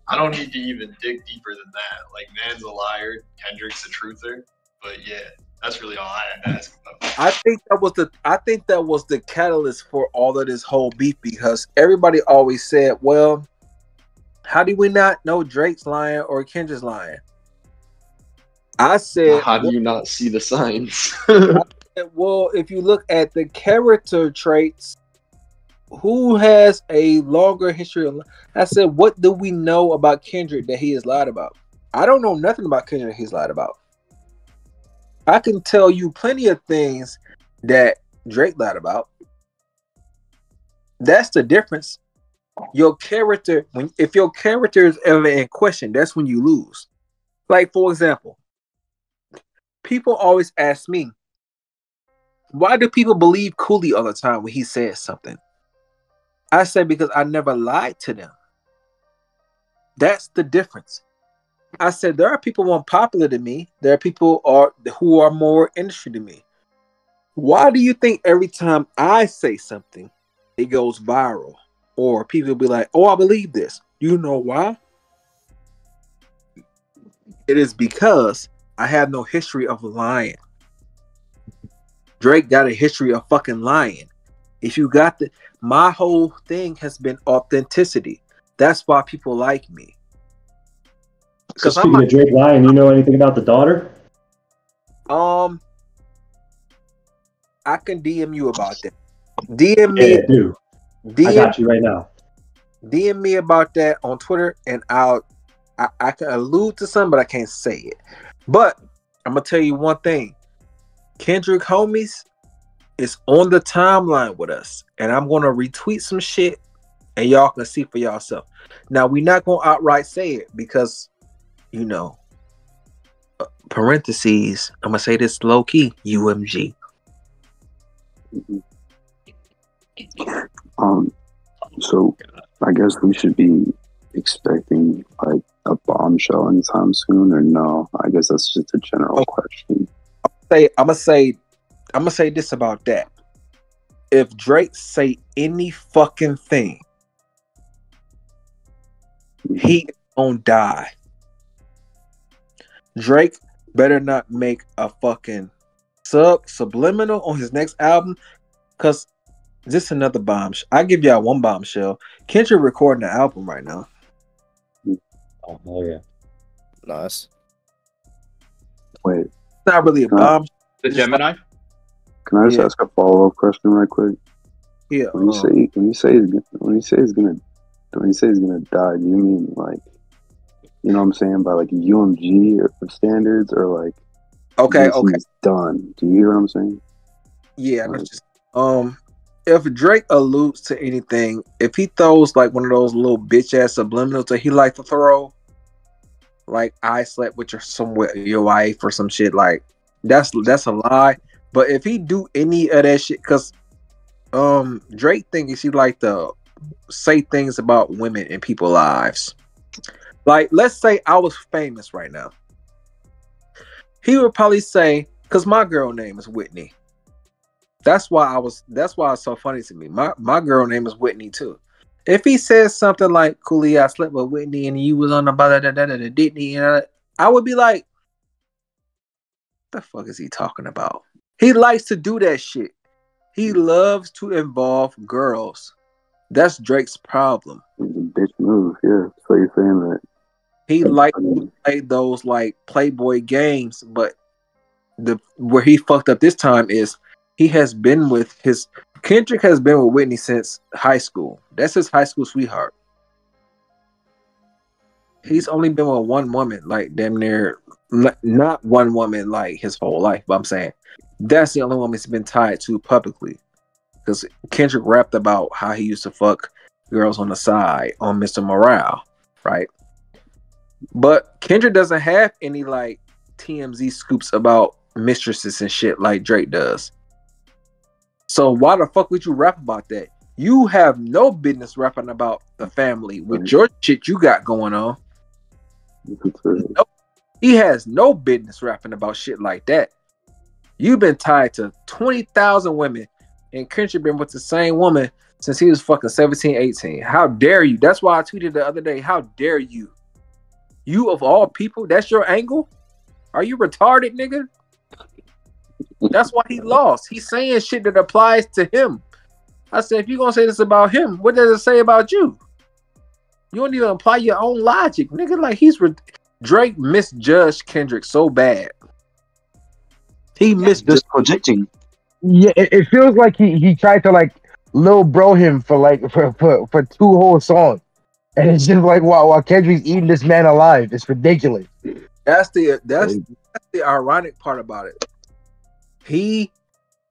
I don't need to even dig deeper than that. Like man's a liar, Kendrick's a truther. But yeah, that's really all I had to ask about. I think that was the I think that was the catalyst for all of this whole beef because everybody always said, "Well, how do we not know Drake's lying or Kendrick's lying?" I said, How do you not see the signs? <laughs> "Well, if you look at the character traits, who has a longer history?" Of, I said, "What do we know about Kendrick that he has lied about?" I don't know nothing about Kendrick he's lied about. I can tell you plenty of things that Drake lied about. That's the difference. Your character, when if your character is ever in question, that's when you lose. Like for example, people always ask me, why do people believe Coolee all the time when he says something? I say because I never lied to them. That's the difference. I said there are people more popular than me. There are people are who are more industry than me. Why do you think every time I say something, it goes viral, or people will be like, "Oh, I believe this." You know why? It is because I have no history of lying. Drake got a history of fucking lying. If you got the, my whole thing has been authenticity. That's why people like me. So 'Cause I'm speaking of Drake lying, you know anything about the daughter? Um, I can DM you about that. DM me, Yeah, do. I DM, got you right now. DM me about that on Twitter, and I'll I, I can allude to some, but I can't say it. But I'm gonna tell you one thing: Kendrick homies is on the timeline with us, and I'm gonna retweet some shit, and y'all can see for yourself. Now we're not gonna outright say it because, you know, uh, parentheses. I'm gonna say this low key. UMG. Um, so I guess we should be expecting like a bombshell anytime soon, or no? I guess that's just a general question. say I'm gonna say I'm gonna say this about that. If Drake say any fucking thing, he gonna die. Drake better not make a fucking sub subliminal on his next album, cause this another bombshell. I give y'all one bombshell. Kendrick recording the album right now. Oh hell yeah! Nice. Wait, It's not really a Can I- bomb. The Gemini? can I just Yeah. ask a follow up question right quick? Yeah. When you um, say when you say he's gonna, when you say he's gonna when you say he's gonna die, do you mean like you know what I'm saying by like UMG or standards or like okay, okay. he's done? Do you hear what I'm saying? Yeah, that's just um if Drake alludes to anything, if he throws like one of those little bitch ass subliminals that he like to throw, like I slept with your some your wife or some shit, like that's that's a lie. But if he do any of that shit, cause um Drake thinks he like to say things about women and people's lives. Like let's say I was famous right now. He would probably say, cause my girl name is Whitney. That's why I was. That's why it's so funny to me. My my girl name is Whitney too. If he says something like "Coolee, I slept with Whitney and you was on the da da da didn't he?" And I would be like, "The fuck is he talking about?" He likes to do that shit. He loves to involve girls. That's Drake's problem. Bitch move, yeah. So you're saying that He likes to play those like Playboy games, but the where he fucked up this time is he has been with his Kendrick has been with Whitney since high school. That's his high school sweetheart. He's only been with one woman, like damn near not one woman like his whole life, but I'm saying that's the only woman he's been tied to publicly. Because Kendrick rapped about how he used to fuck girls on the side on Mr. Morale, right? But Kendrick doesn't have any like TMZ scoops about mistresses and shit like Drake does. So why the fuck would you rap about that? You have no business rapping about the family with your shit you got going on. He has no business rapping about shit like that. You've been tied to 20,000 women, and Kendrick been with the same woman since he was fucking 17, 18. How dare you? That's why I tweeted the other day. How dare you? You of all people, that's your angle? Are you retarded, nigga? That's why he lost. He's saying shit that applies to him. I said, if you're gonna say this about him, what does it say about you? You don't even apply your own logic, nigga. Like he's re- Drake misjudged Kendrick so bad. He misjudged. Just projecting. Yeah, it, it feels like he he tried to like little bro him for like for for, for two whole songs, and it's just like wow, while Kendrick's eating this man alive, it's ridiculous. That's the that's, that's the ironic part about it. He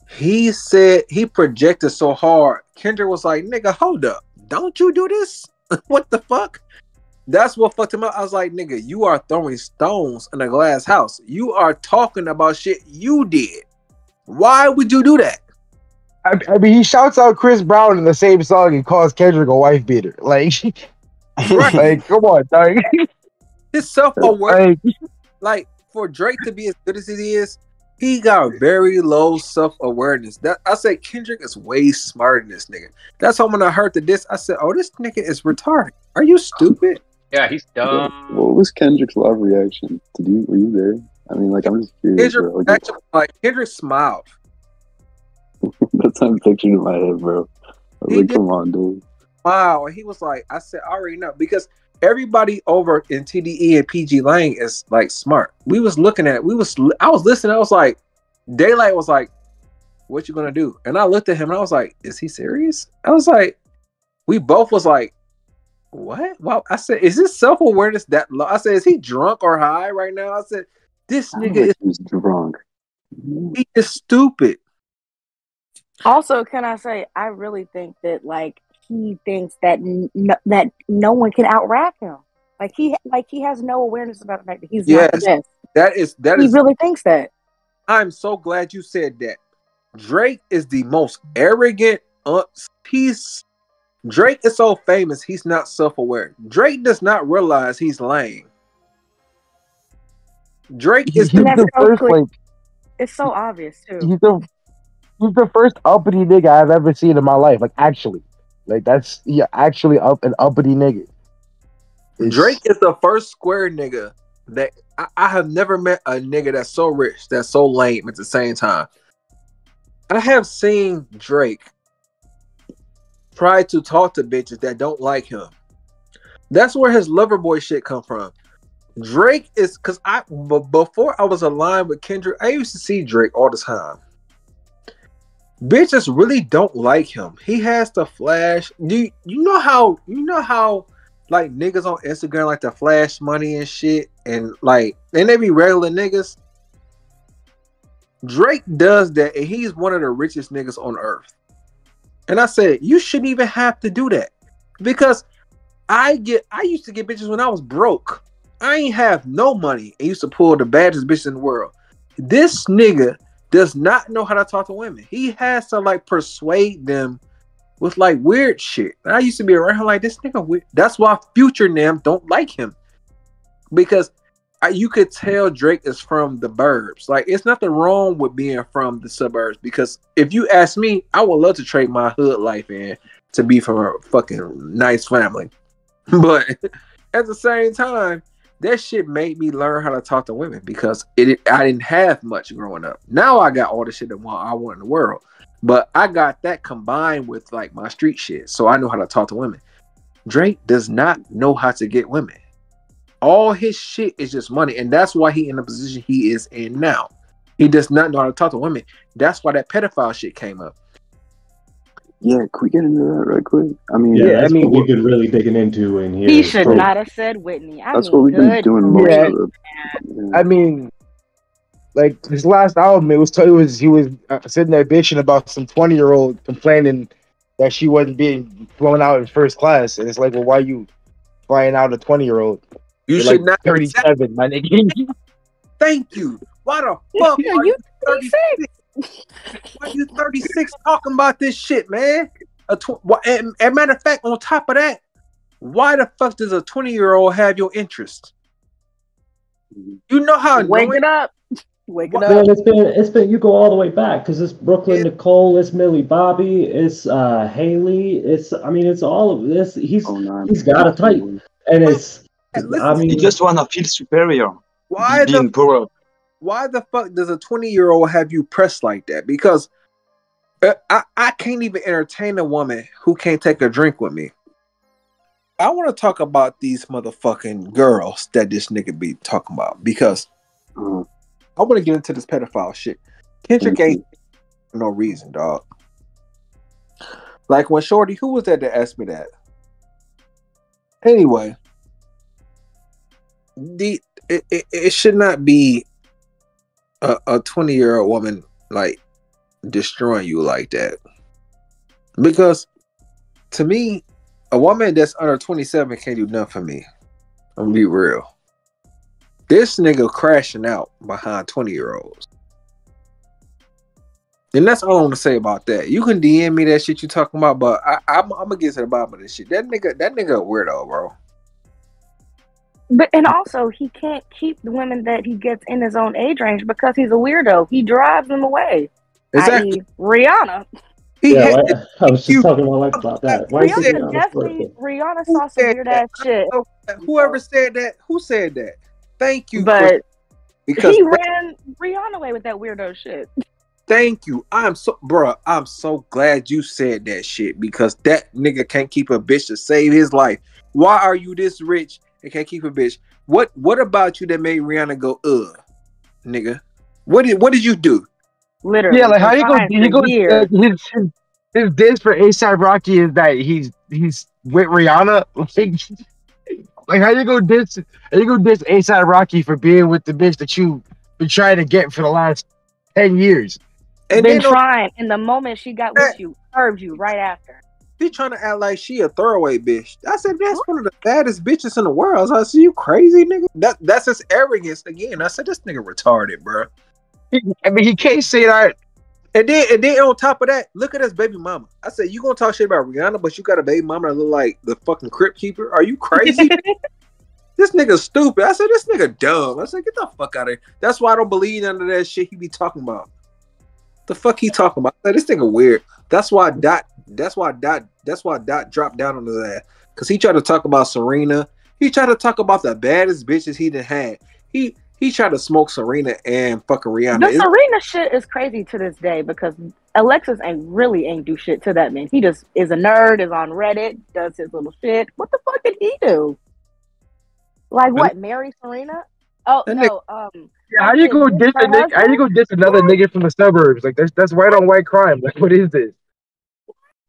he said he projected so hard. Kendrick was like, "Nigga, hold up, don't you do this? <laughs> what the fuck?" That's what fucked him up. I was like, "Nigga, you are throwing stones in a glass house. You are talking about shit you did. Why would you do that?" I, I mean, he shouts out Chris Brown in the same song and calls Kendrick a wife beater. <laughs> Like, like come on, dog. His self awareness, <laughs> like for Drake to be as good as he is, he got very low self awareness. That I said Kendrick is way smarter than this nigga. That's why when I heard the diss, I said, "Oh, this nigga is retarded. Are you stupid?" Yeah, he's dumb. What was Kendrick's live reaction? Did you were you there? I mean, like I'm just curious. Kendrick, bro. Like, reaction like Kendrick smiled. <laughs> that's what I'm picturing in my head, bro. I was like, did. come on, dude. Wow, and he was like, I said, I already know because everybody over in TDE and pgLang is like smart. We was looking at, we was, I was listening. I was like, Daylyt was like, "What you gonna do?" And I looked at him and I was like, "Is he serious?" I was like, we both was like, "What?" Well, I said, "Is this self awareness that low?" I said, "Is he drunk or high right now?" I said, "This I nigga is he drunk. he is stupid." Also, can I say I really think that like he thinks that no, that no one can out rap him. Like he like he has no awareness about the fact that he's not the Yes, best. that is that he is really thinks that. I'm so glad you said that. Drake is the most arrogant. Uh, he's Drake is so famous. He's not self-aware. Drake does not realize he's lame. Drake is the the first like It's so obvious too. he's the he's the first uppity nigga I've ever seen in my life. Like actually, like that's yeah, actually up an uppity nigga. It's- Drake is the first square nigga that I, I have never met a nigga that's so rich that's so lame at the same time. I have seen Drake try to talk to bitches that don't like him. That's where his lover boy shit come from. Drake is because I b- before I was aligned with Kendrick, I used to see Drake all the time. Bitches really don't like him. He has to flash. You you know how you know how like niggas on Instagram like to flash money and shit, and like and they be regular niggas. Drake does that, and he's one of the richest niggas on earth. And I said, you shouldn't even have to do that because I get I used to get bitches when I was broke. I ain't have no money and used to pull the baddest bitch in the world. This nigga does not know how to talk to women. He has to like persuade them with like weird shit. And I used to be around him like this nigga weird. That's why future them don't like him because I, you could tell Drake is from the burbs. Like it's nothing wrong with being from the suburbs because if you ask me, I would love to trade my hood life in to be from a fucking nice family. <laughs> But at the same time, that shit made me learn how to talk to women because it I didn't have much growing up. Now I got all the shit that I want in the world. But I got that combined with like my street shit. So I know how to talk to women. Drake does not know how to get women. All his shit is just money. And that's why he in the position he is in now. He does not know how to talk to women. That's why that pedophile shit came up. Yeah, can we get into that right quick? I mean, Yeah, Yeah, that's I mean, what we've been really digging into in here. He should Bro, not have said Whitney. I that's mean, what we've been doing most Yeah. of the. Yeah. I mean, like his last album, it was it was he was uh, sitting there bitching about some twenty year old complaining that she wasn't being flown out in first class, and it's like, well, why you flying out a twenty year old? You You're should like not thirty seven, my nigga. <laughs> Thank you. Why Why the <laughs> fuck Yeah, are you you 36? Why you 36 talking about this shit, man? A tw- and, and matter of fact, on top of that, why the fuck does a 20 year old have your interest? You know how Wake annoying it up. Wake it Man, up. it's been it's been you go all the way back because it's Brooklyn Nicole, it's Millie Bobby, it's uh Haley, it's I mean it's all of this. He's he's got a type, and it's I mean He just wanna feel superior. Why being the poor. Why the fuck does a 20 year old have you pressed like that? Because uh, I, I can't even entertain a woman who can't take a drink with me. I want to talk about these motherfucking girls that this nigga be talking about because I want to get into this pedophile shit. Kendrick ain't for no reason, dog. Like when Shorty, who was that that asked me that? Anyway, the it, it, it should not be a, a 20 year old woman like destroying you like that. Because to me a woman that's under 27 can't do nothing for me. I'm gonna be real. This nigga crashing out behind 20 year olds and that's all i want to say about that. You can dm me that shit you talking about but I, I'm, I'm gonna get to the bottom of this shit. That nigga that nigga a weirdo bro But and also he can't keep the women that he gets in his own age range because he's a weirdo. He drives them away. Exactly. I.e. Rihanna. yeah, why- I was just talking to my wife about that. Why is Rihanna on definitely Rihanna saw some weird ass shit. Oh, whoever said that who said that thank you But because he ran Rihanna away with that weirdo shit. Thank you. I'm so, bruh. I'm so glad you said that shit because that nigga can't keep a bitch to save his life. Why are you this rich and can't keep a bitch? What What about you that made Rihanna go, ugh, nigga? What did What did you do? Literally. Yeah, like how you go? trying He for goes. His, his his diss for ASAP Rocky is that he's he's with Rihanna. <laughs> Like, like how you go diss? How you go diss ASAP Rocky for being with the bitch that you been trying to get for the last ten years? And Been then trying, and the moment she got with you, curved you right after. She trying to act like she a throwaway bitch. I said that's one of the baddest bitches in the world. So I said, you crazy nigga? That that's his arrogance again. I said this nigga retarded, bro. I mean, he can't say that. And then and then on top of that, look at his baby mama. I said you gonna talk shit about Rihanna, but you got a baby mama that look like the fucking crypt keeper. Are you crazy? <laughs> this nigga stupid. I said this nigga dumb. I said get the fuck out of here. That's why I don't believe none of that shit he be talking about. The fuck he talking about? I said, this nigga weird. That's why Dot. That's why Dot. That's why Dot dropped down on his ass because he tried to talk about Serena. He tried to talk about the baddest bitches he done had. He he tried to smoke Serena and fucking Rihanna. The It's- Serena shit is crazy to this day because Alexis ain't really ain't do shit to that man. He just is a nerd, is on Reddit, does his little shit. What the fuck did he do? Like what? Marry Serena? Oh That no, um Yeah, how you go diss a nigga? How you go diss another nigga from the suburbs? Like that's that's white on white crime. Like what is this?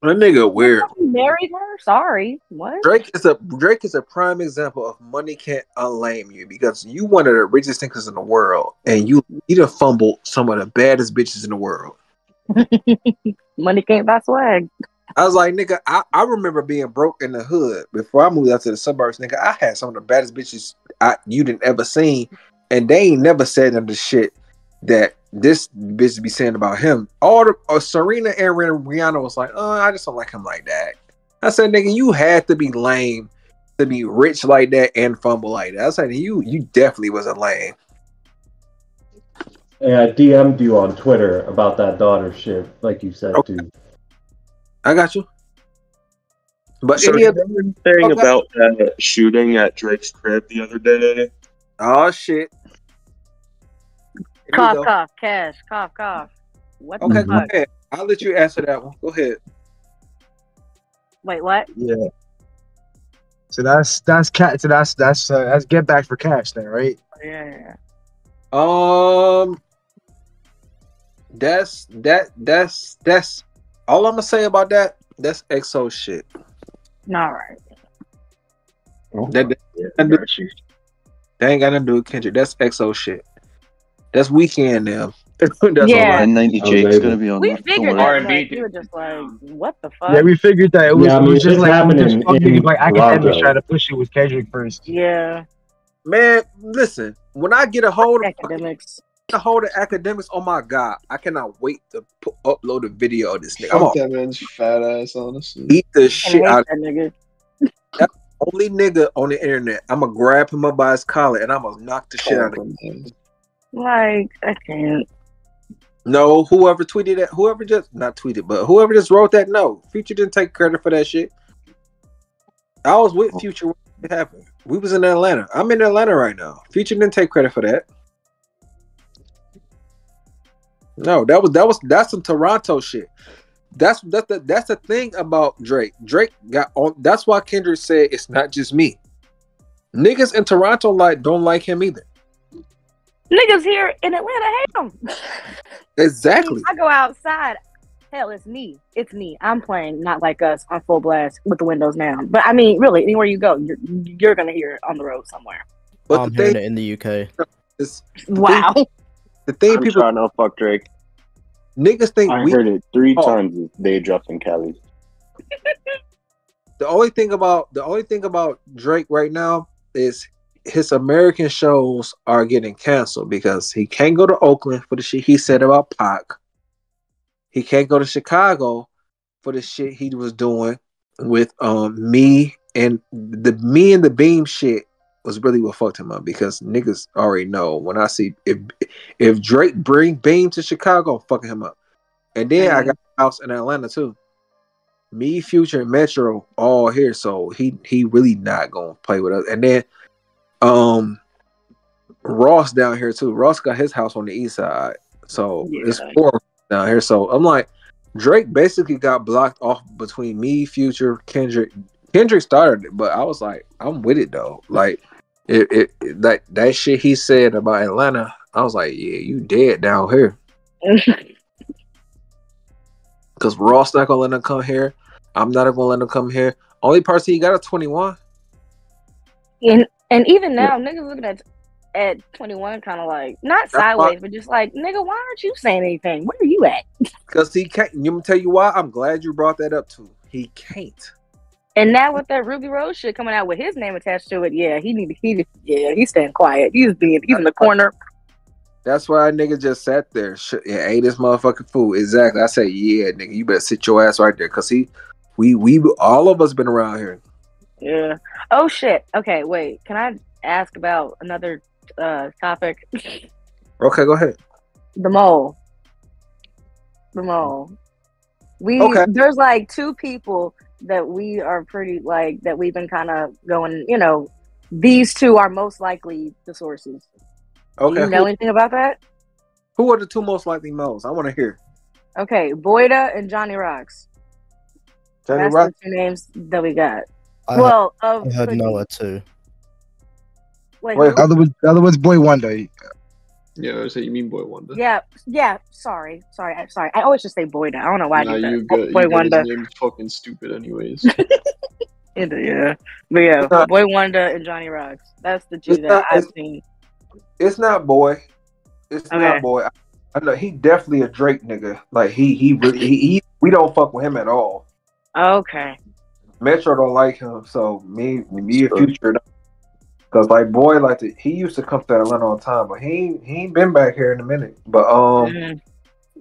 That nigga weird. married her? Sorry. What? Drake is a Drake is a prime example of money can't unlame you because you one of the richest niggas in the world and you you done fumbled some of the baddest bitches in the world. <laughs> Money can't buy swag. I was like, nigga, I, I remember being broke in the hood before I moved out to the suburbs, nigga. I had some of the baddest bitches I you didn't ever seen, and they ain't never said of the shit that this bitch be saying about him. All the uh, Serena and Rihanna was like, oh, I just don't like him like that. I said, nigga, you had to be lame to be rich like that and fumble like that. I said, you you definitely was a lame. Yeah, I DM'd you on Twitter about that daughter shit, like you said too. I got you. But so any you other know anything Okay. about that shooting at Drake's crib the other day? Oh shit. Here we Cough, cough, cash, cough, cough. What the Okay, go ahead. I'll let you answer that one. Go ahead. Wait, what? Yeah. So that's that's cat. So that's that's uh, that's get back for cash then, right? Yeah. Um, that's that that's that's all I'm gonna say about that. That's XO shit. All right. That, that, that, that ain't got nothing to do with Kendrick. That's XO shit. That's Weeknd now. <laughs> that's Yeah. all. And 90 Jake's oh, gonna be on We that. Don't figured worry. that. Like, you were just like, what the fuck? Yeah, we figured that it was, Yeah, I it mean, was just like it was happening just fucking in like Akademiks Toronto. trying to push it with Kendrick first. Yeah. Man, listen. When I get a hold of Akademiks. the whole the Akademiks. Oh my god, I cannot wait to put, upload a video of this nigga. I'm Fuck gonna that man's fat ass, honestly. beat the shit out of that nigga. That's the only nigga on the internet. I'm gonna grab him up by his collar and I'm gonna knock the shit out of him. Like, I can't. No, whoever tweeted that, whoever just not tweeted, but whoever just wrote that no, Future didn't take credit for that shit. I was with Future when it happened. We was in Atlanta. I'm in Atlanta right now. Future didn't take credit for that. No, that was that was that's some Toronto shit. That's that's the that's the thing about Drake. Drake got on. That's why Kendrick said it's not just me. Niggas in Toronto like don't like him either. Niggas here in Atlanta hate him. <laughs> Exactly. I go outside. Hell, it's me. It's me. I'm playing not like us on full blast with the windows down. But I mean, really, anywhere you go, you're you're gonna hear it on the road somewhere. But I'm the hearing thing it in the UK. is, Wow. <laughs> the thing I'm people trying to fuck Drake. niggas think I we heard it three Oh. times they dropped in Cali. <laughs> the only thing about the only thing about Drake right now is his American shows are getting canceled because he can't go to Oakland for the shit he said about Pac. He can't go to Chicago for the shit he was doing with um me and the me and the beam shit was really what fucked him up because niggas already know when I see if if Drake bring Beam to Chicago, I'm fucking him up. And then I got a house in Atlanta too. Me, Future, and Metro all here, so he he really not gonna play with us. And then um Ross down here too. Ross got his house on the east side. So it's Yeah. four down here. So I'm like, Drake basically got blocked off between me, Future, Kendrick. Kendrick started it, but I was like, I'm with it though. Like it, it, it that that shit he said about Atlanta, I was like, yeah, you dead down here. <laughs> Cause Ross not gonna let him come here. I'm not gonna let him come here. Only person he got a 21. And and even now, niggas looking at at 21 kind of like not That's why- sideways, but just like, nigga, why aren't you saying anything? Where are you at? <laughs> Cause he can't. You gonna tell you why? I'm glad you brought that up too. He can't. And now with that Ruby Rose shit coming out with his name attached to it, yeah, he need he yeah, he's staying quiet. He's being he's in the corner. That's why a nigga just sat there and ate his motherfucking food. Exactly. I said, yeah, nigga, you better sit your ass right there. Cause he, we, we, all of us been around here. Yeah. Oh shit. Okay, wait. Can I ask about another uh topic? <laughs> Okay, go ahead. the mole. The mole. We Okay. there's like two people that we are pretty like that we've been kind of going. You know, these two are most likely the sources. Do Okay. you know anything about that? who are the two most likely moles? I want to hear. Okay, Boyda and Johnny Rocks. Johnny That's Rock. the two names that we got. I well, of I heard Noah too. Wait, Wait, other was the other was Boi-1da. Yeah, I was like, you mean Boi-1da? Yeah, yeah. Sorry, sorry, I'm sorry. I always just say Boyda. I don't know why I Nah, do that. you good. Boy you. Wonder. His name's fucking stupid, anyways. <laughs> It- yeah, but yeah, not- Boi-1da and Johnny Rocks. That's the two that not- I've it's- seen. It's not boy. It's Okay. not boy. I, I know he definitely a Drake nigga. Like he, he really, he, he, we don't fuck with him at all. Okay. Metro don't like him, so me, me and Future. Cause like boy, like the, he used to come to Atlanta all the time, but he ain't, he ain't been back here in a minute. But um, Mhm.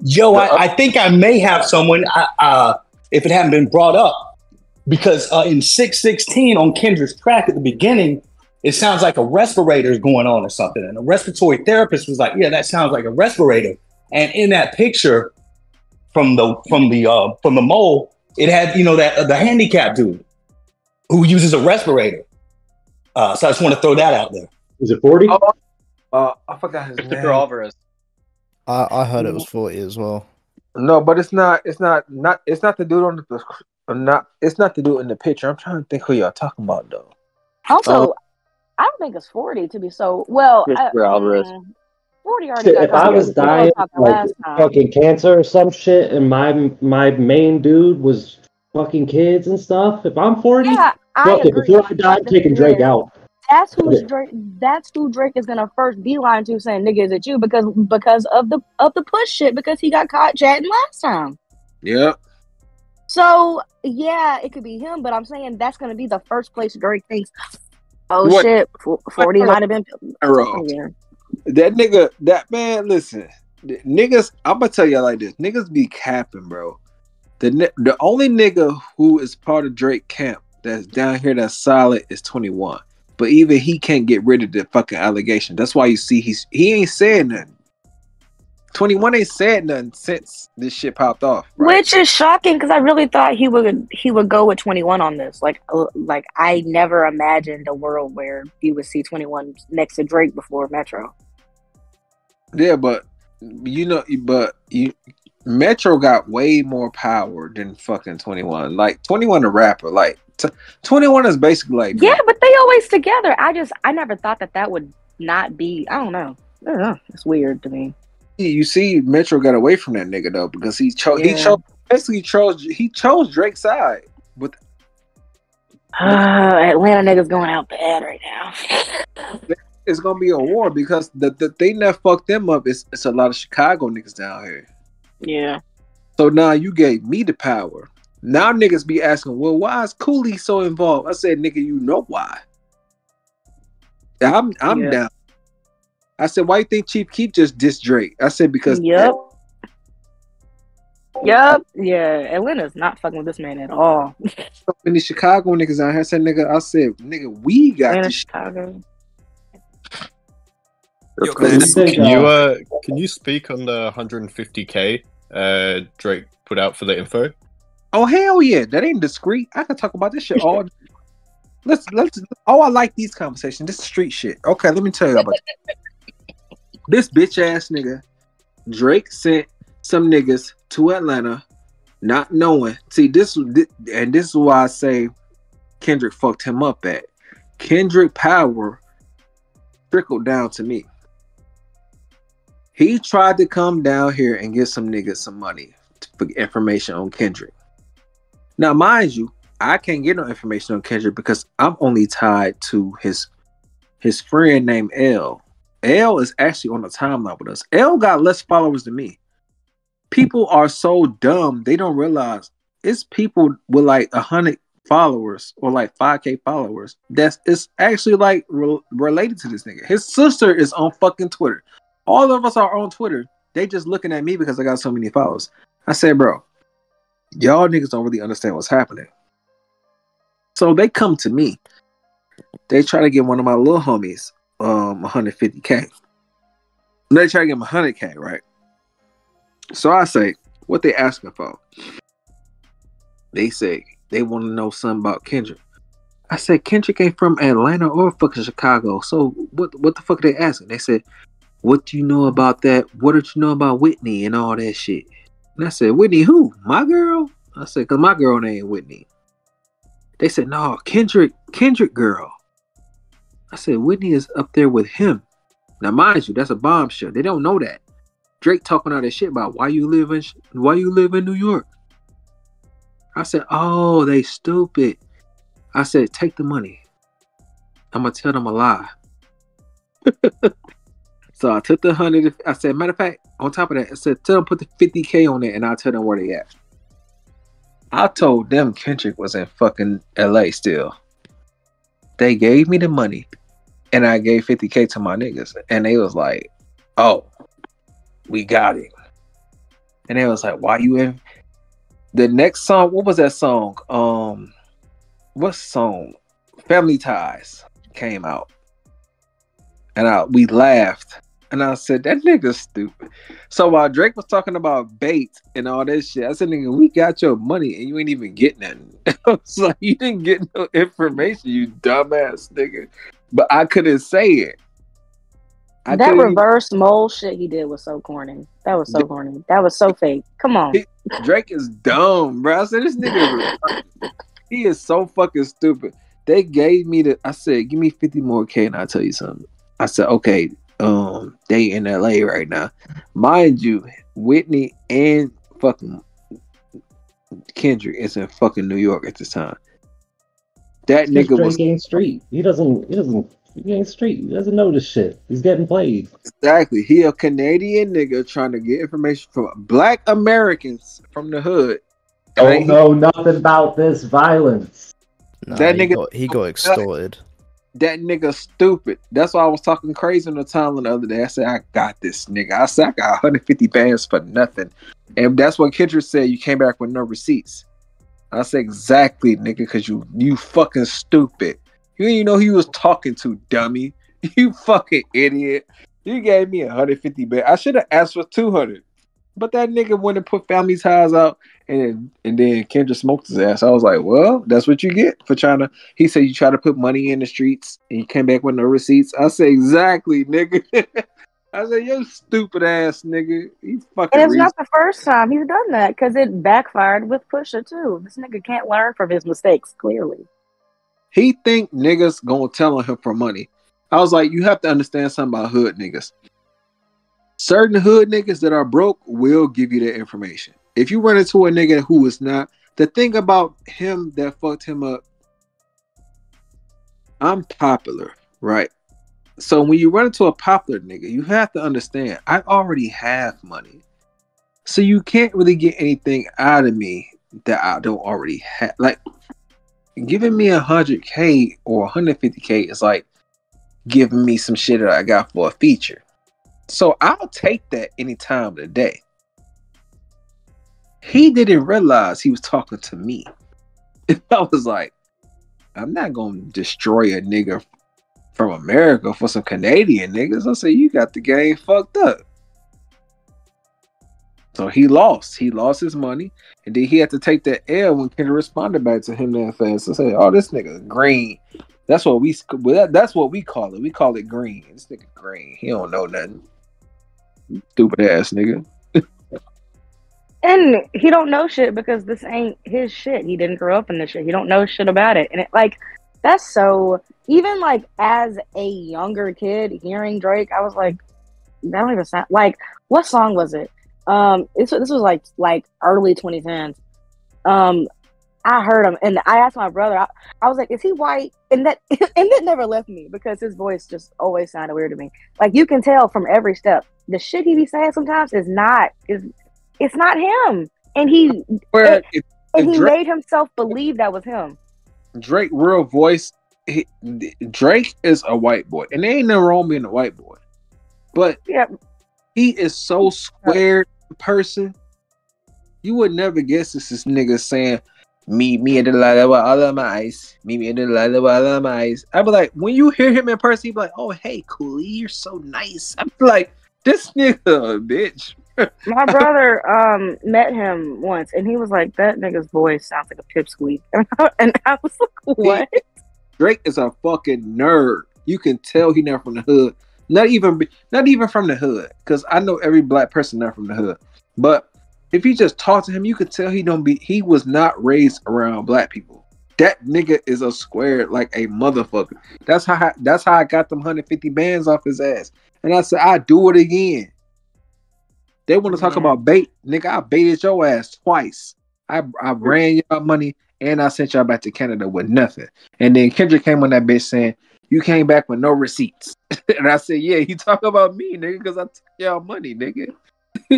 Joe, I, I think I may have someone, uh, uh, if it hadn't been brought up, because uh, in 616 on Kendra's track at the beginning, it sounds like a respirator is going on or something. And a respiratory therapist was like, Yeah, that sounds like a respirator. And in that picture from the from the uh, from the mole, it had, you know, that uh, the handicap dude who uses a respirator. Uh, so I just want to throw that out there. Is it 40? oh, uh, I forgot his Christopher name. Alvarez. I, I heard it was 40 as well. No, but it's not. It's not. Not. It's not the dude on the. uh, Not. It's not the dude in the picture. I'm trying to think who y'all talking about though. Also, Oh. I don't think it's forty to be so well. I, Christopher Alvarez. Forty already. Shit, got if I was dying like fucking cancer or some shit, and my my main dude was fucking kids and stuff, if I'm 40, Yeah, I fuck it. agree. Before I die, I'm taking Drake is, out. That's who's Drake. That's who Drake is gonna first beeline to, saying "nigga, is it you?" Because because of the of the push shit. Because he got caught chatting last time. Yeah. So yeah, it could be him. But I'm saying that's gonna be the first place Drake thinks. Oh What- shit, forty might have been. Arrow. Yeah. That nigga, that man, listen, niggas, I'm gonna tell y'all like this: niggas be capping, bro. The the only nigga who is part of Drake camp that's down here that's solid is 21. But even he can't get rid of the fucking allegation. That's why you see he's he ain't saying nothing. 21 ain't said nothing since this shit popped off. Which is shocking because I really thought he would he would go with 21 on this. Like uh, like I never imagined a world where you would see 21 next to Drake before Metro. Yeah, but you know, but you Metro got way more power than fucking 21. Like 21 a rapper, like t- 21 is basically like Yeah, but they always together. I just I never thought that that would not be. I don't know. I don't know. It's weird to me. You see Metro got away from that nigga though because he chose he chose basically chose he chose Drake's side. But <sighs> Atlanta niggas going out bad right now. <laughs> it's gonna be a war because the, the thing that fucked them up is it's a lot of Chicago niggas down here. Yeah. So now you gave me the power. Now niggas be asking, well, why is Coolee so involved? I said, nigga, you know why. I'm I'm Yeah. down. I said, why you think Chief Keef just dissed Drake? I said because Yep. Yep. Yeah. Atlanta's not fucking with this man at all. so many Chicago niggas out here. I said, nigga, I said, nigga, we got Atlanta, this. Chicago. Yo, Can you can you uh, can you speak on the 150k uh Drake put out for the info? Oh hell yeah, that ain't discreet. I can talk about this shit all. <laughs> let's let's. Oh, I like these conversations. This is street shit. Okay, let me tell you about this bitch ass nigga. Drake sent some niggas to Atlanta, not knowing. See this, thi- and this is why I say Kendrick fucked him up. At Kendrick power trickled down to me. He tried to come down here and get some niggas some money for information on Kendrick. Now, mind you, I can't get no information on Kendrick because I'm only tied to his his friend named L. L is actually on the timeline with us. L got less followers than me. People are so dumb they don't realize it's people with like hundred followers or like 5k followers that's it's actually like re- related to this nigga. His sister is on fucking Twitter. All of us are on Twitter. They just looking at me because I got so many followers. I said, bro, y'all niggas don't really understand what's happening. So they come to me. They try to get one of my little homies um 150k. They try to get him 100k, right? So I say, what they asking for? They say they want to know something about Kendrick. I said Kendrick ain't from Atlanta or fucking Chicago. So what what the fuck are they asking? They said, What do you know about that? What did you know about Whitney and all that shit? And I said, Whitney who? My girl? I said, cause my girl name Whitney. They said, no, Kendrick, Kendrick girl. I said, Whitney is up there with him. Now, mind you, that's a bombshell. They don't know that. Drake talking all that shit about why you live in why you live in New York. I said, oh, they stupid. I said, take the money. I'm gonna tell them a lie. <laughs> so I took the hundred. I said, matter of fact, on top of that, I said, tell them put the 50k on it, and I'll tell them where they at. I told them Kendrick was in fucking LA still. They gave me the money and I gave 50k to my niggas. And they was like, oh, we got it. And they was like, why you in? The next song, what was that song? Um, what song? Family Ties came out. And I we laughed. And I said, that nigga's stupid. So while Drake was talking about bait and all this shit, I said, nigga, we got your money and you ain't even get nothing. <laughs> Was like, you didn't get no information, you dumbass nigga. But I couldn't say it. I that couldn't even- reverse mole shit he did was so corny. That was so corny. That was so fake. Come on. He- Drake is dumb, bro. I said, this nigga, <laughs> he is so fucking stupid. They gave me the, I said, give me 50 more K and I'll tell you something. I said, okay, um, they in LA right now. Mind you, Whitney and fucking Kendrick is in fucking New York at this time. That Because nigga Drake was ain't street. He doesn't. He doesn't. He ain't street. He doesn't know this shit. He's getting played. exactly he a Canadian nigga trying to get information from black Americans from the hood. Don't know nothing about this violence. Nah, That he nigga- got, he got <laughs> extorted. That nigga stupid. That's why I was talking crazy on the timeline the other day. I said, I got this nigga. I said, I got 150 bands for nothing. And that's what Kendrick said. You came back with no receipts. I said, exactly, nigga, because you you fucking stupid. You didn't even know you was talking to, dummy. <laughs> You fucking idiot. You gave me 150 bands. I should have asked for 200. But that nigga went and put family ties out, and and then Kendrick smoked his ass. I was like, well, that's what you get for trying to. He said you try to put money in the streets, and you came back with no receipts. I said exactly, nigga. <laughs> I said, you stupid ass nigga. You fucking. And it's re- not the first time he's done that because it backfired with Pusha too. This nigga can't learn from his mistakes. Clearly, he think niggas gonna tell on him for money. I was like, you have to understand something about hood niggas. Certain hood niggas that are broke will give you that information. If you run into a nigga who is not, the thing about him that fucked him up, I'm popular, right? So when you run into a popular nigga, you have to understand I already have money. So you can't really get anything out of me that I don't already have. Like giving me a hundred K or 150K is like giving me some shit that I got for a feature. So I'll take that any time of the day. He didn't realize he was talking to me. <laughs> I was like, I'm not gonna destroy a nigga from America for some Canadian niggas. I said, you got the game fucked up. So he lost. He lost his money, and then he had to take that L when Kendrick responded back to him that fast. I said, "Oh, this nigga green." That's what we that, that's what we call it. We call it green. This nigga green. He don't know nothing. Stupid ass nigga. and he don't know shit because this ain't his shit. He didn't grow up in this shit. He don't know shit about it, and it like that's so. Even like as a younger kid, hearing Drake, I was like, that don't even sound like. What song was it? Um, this this was like like early 2010s. Um, I heard him, and I asked my brother. I, I was like, "Is he white?" And that <laughs> and that never left me because his voice just always sounded weird to me. Like you can tell from every step, the shit he be saying sometimes is not is it's not him, and he Where and, and he Drake, made himself believe that was him. Drake real voice, he, Drake is a white boy, and there ain't nothing wrong being a white boy, but yeah, he is so squared person. You would never guess this is nigga saying me me and the light of all of my eyes, me me and the light of all of my eyes. I'd be like, when you hear him in person, you be like, oh hey, Coolee, you're so nice. I'm like, this nigga, bitch. <laughs> My brother um met him once, and he was like, "That nigga's voice sounds like a pipsqueak," <laughs> and I was like, "What?" Drake is a fucking nerd. You can tell he not from the hood. Not even not even from the hood. Cause I know every black person not from the hood. But if you just talk to him, you could tell he don't be he was not raised around black people. That nigga is a square like a motherfucker. That's how I, that's how I got them 150 bands off his ass. And I said, I do it again. They want to talk about bait, nigga. I baited your ass twice. I I ran y'all money and I sent y'all back to Canada with nothing. And then Kendrick came on that bitch saying, You came back with no receipts. <laughs> and I said, Yeah, he talk about me, nigga, because I took y'all money, nigga.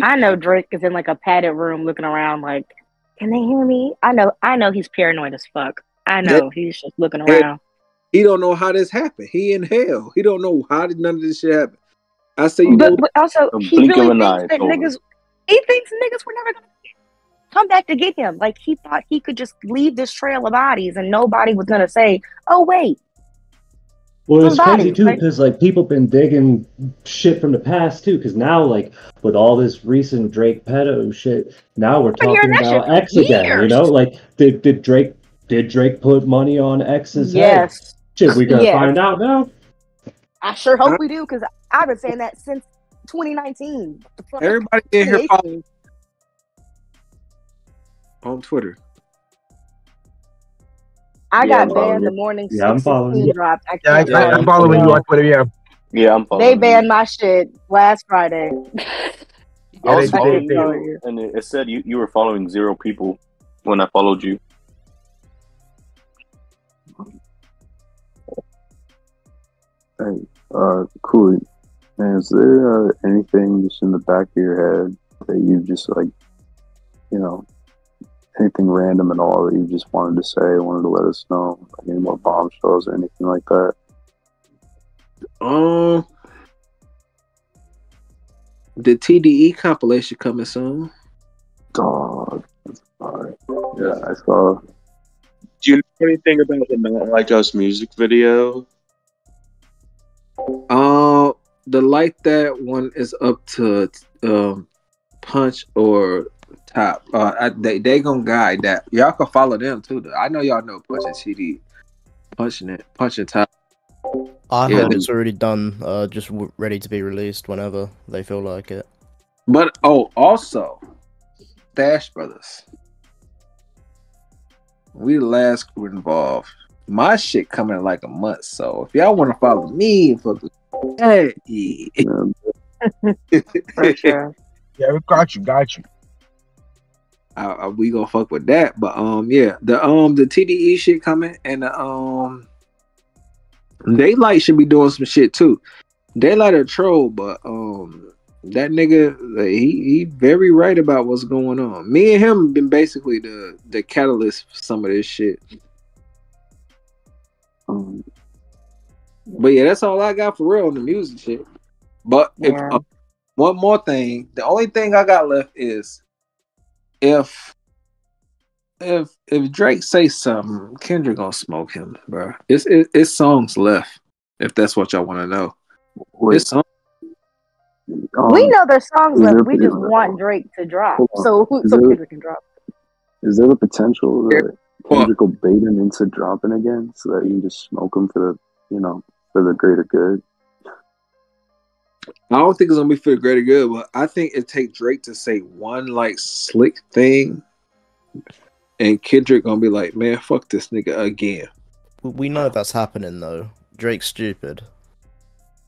I know Drake is in like a padded room looking around, like, "Can they hear me?" I know, I know he's paranoid as fuck. I know he's just looking And around. he don't know how this happened. He in hell. He don't know how did none of this shit happen. I say, you But, know, but also, A he really thinks eye, that totally. niggas. He thinks niggas were never gonna come back to get him. Like he thought he could just leave this trail of bodies, and nobody was gonna say, "Oh wait, Well, it's Somebody, crazy too like- because like people been digging shit from the past too. Because now, like with all this recent Drake pedo shit, now we're been hearing talking about X again. You know, like did did Drake did Drake put money on X's head? Yes. Shit, we gonna Yes. find out now. I sure hope we do," because I've been saying that since 2019. Everybody in here on Twitter. I Yeah, got I'm banned the morning Yeah, I'm following you. dropped. I yeah, I, I, I'm following you on Twitter. Yeah. Yeah, I'm following. They you. banned my shit last Friday. I was following you, and it, it said you, you were following zero people when I followed you. Hey, uh, cool. Man, is there uh, anything just in the back of your head that you just like, you know, anything random at all that you just wanted to say, wanted to let us know, like any more bombshells or anything like that? Um, the TDE compilation coming soon. Dog. That's. Yeah, I saw. Do you know anything about the Not Like Us music video? Uh, the like that one is up to um punch or top. Uh, I, they they gonna guide that. Y'all can follow them too. Though. I know y'all know punch and TD, punching it, punching top. I Yeah, heard the- it's already done, uh, just w- ready to be released whenever they feel like it. But oh, also, Dash Brothers. We the last crew involved. My shit coming in like a month, so if y'all want to follow me, fuck with- hey, For. Yeah, we got you, got you. Uh, uh, we gonna fuck with that. But um, yeah, the um the TDE shit coming and the um Daylyt should be doing some shit too. Daylyt a troll, but um that nigga like, he he very right about what's going on. Me and him been basically the the catalyst for some of this shit. Um, But yeah, that's all I got for real on the music shit. But if Yeah. uh, one more thing, the only thing I got left is if if if Drake say something, Kendrick gonna smoke him, bro. It's it, it's songs left. If that's what y'all want to know, wait, it's song. um, we know there's songs left. there- We just want Drake to drop, so who, Is so there- Kendrick can drop. Is there the potential that What? Kendrick will bait him into dropping again so that you can just smoke him for the, you know, for the greater good? I don't think it's gonna be for the greater good, but I think it take Drake to say one like slick thing, and Kendrick gonna be like, "Man, fuck this nigga again." We know that's happening though. Drake's stupid.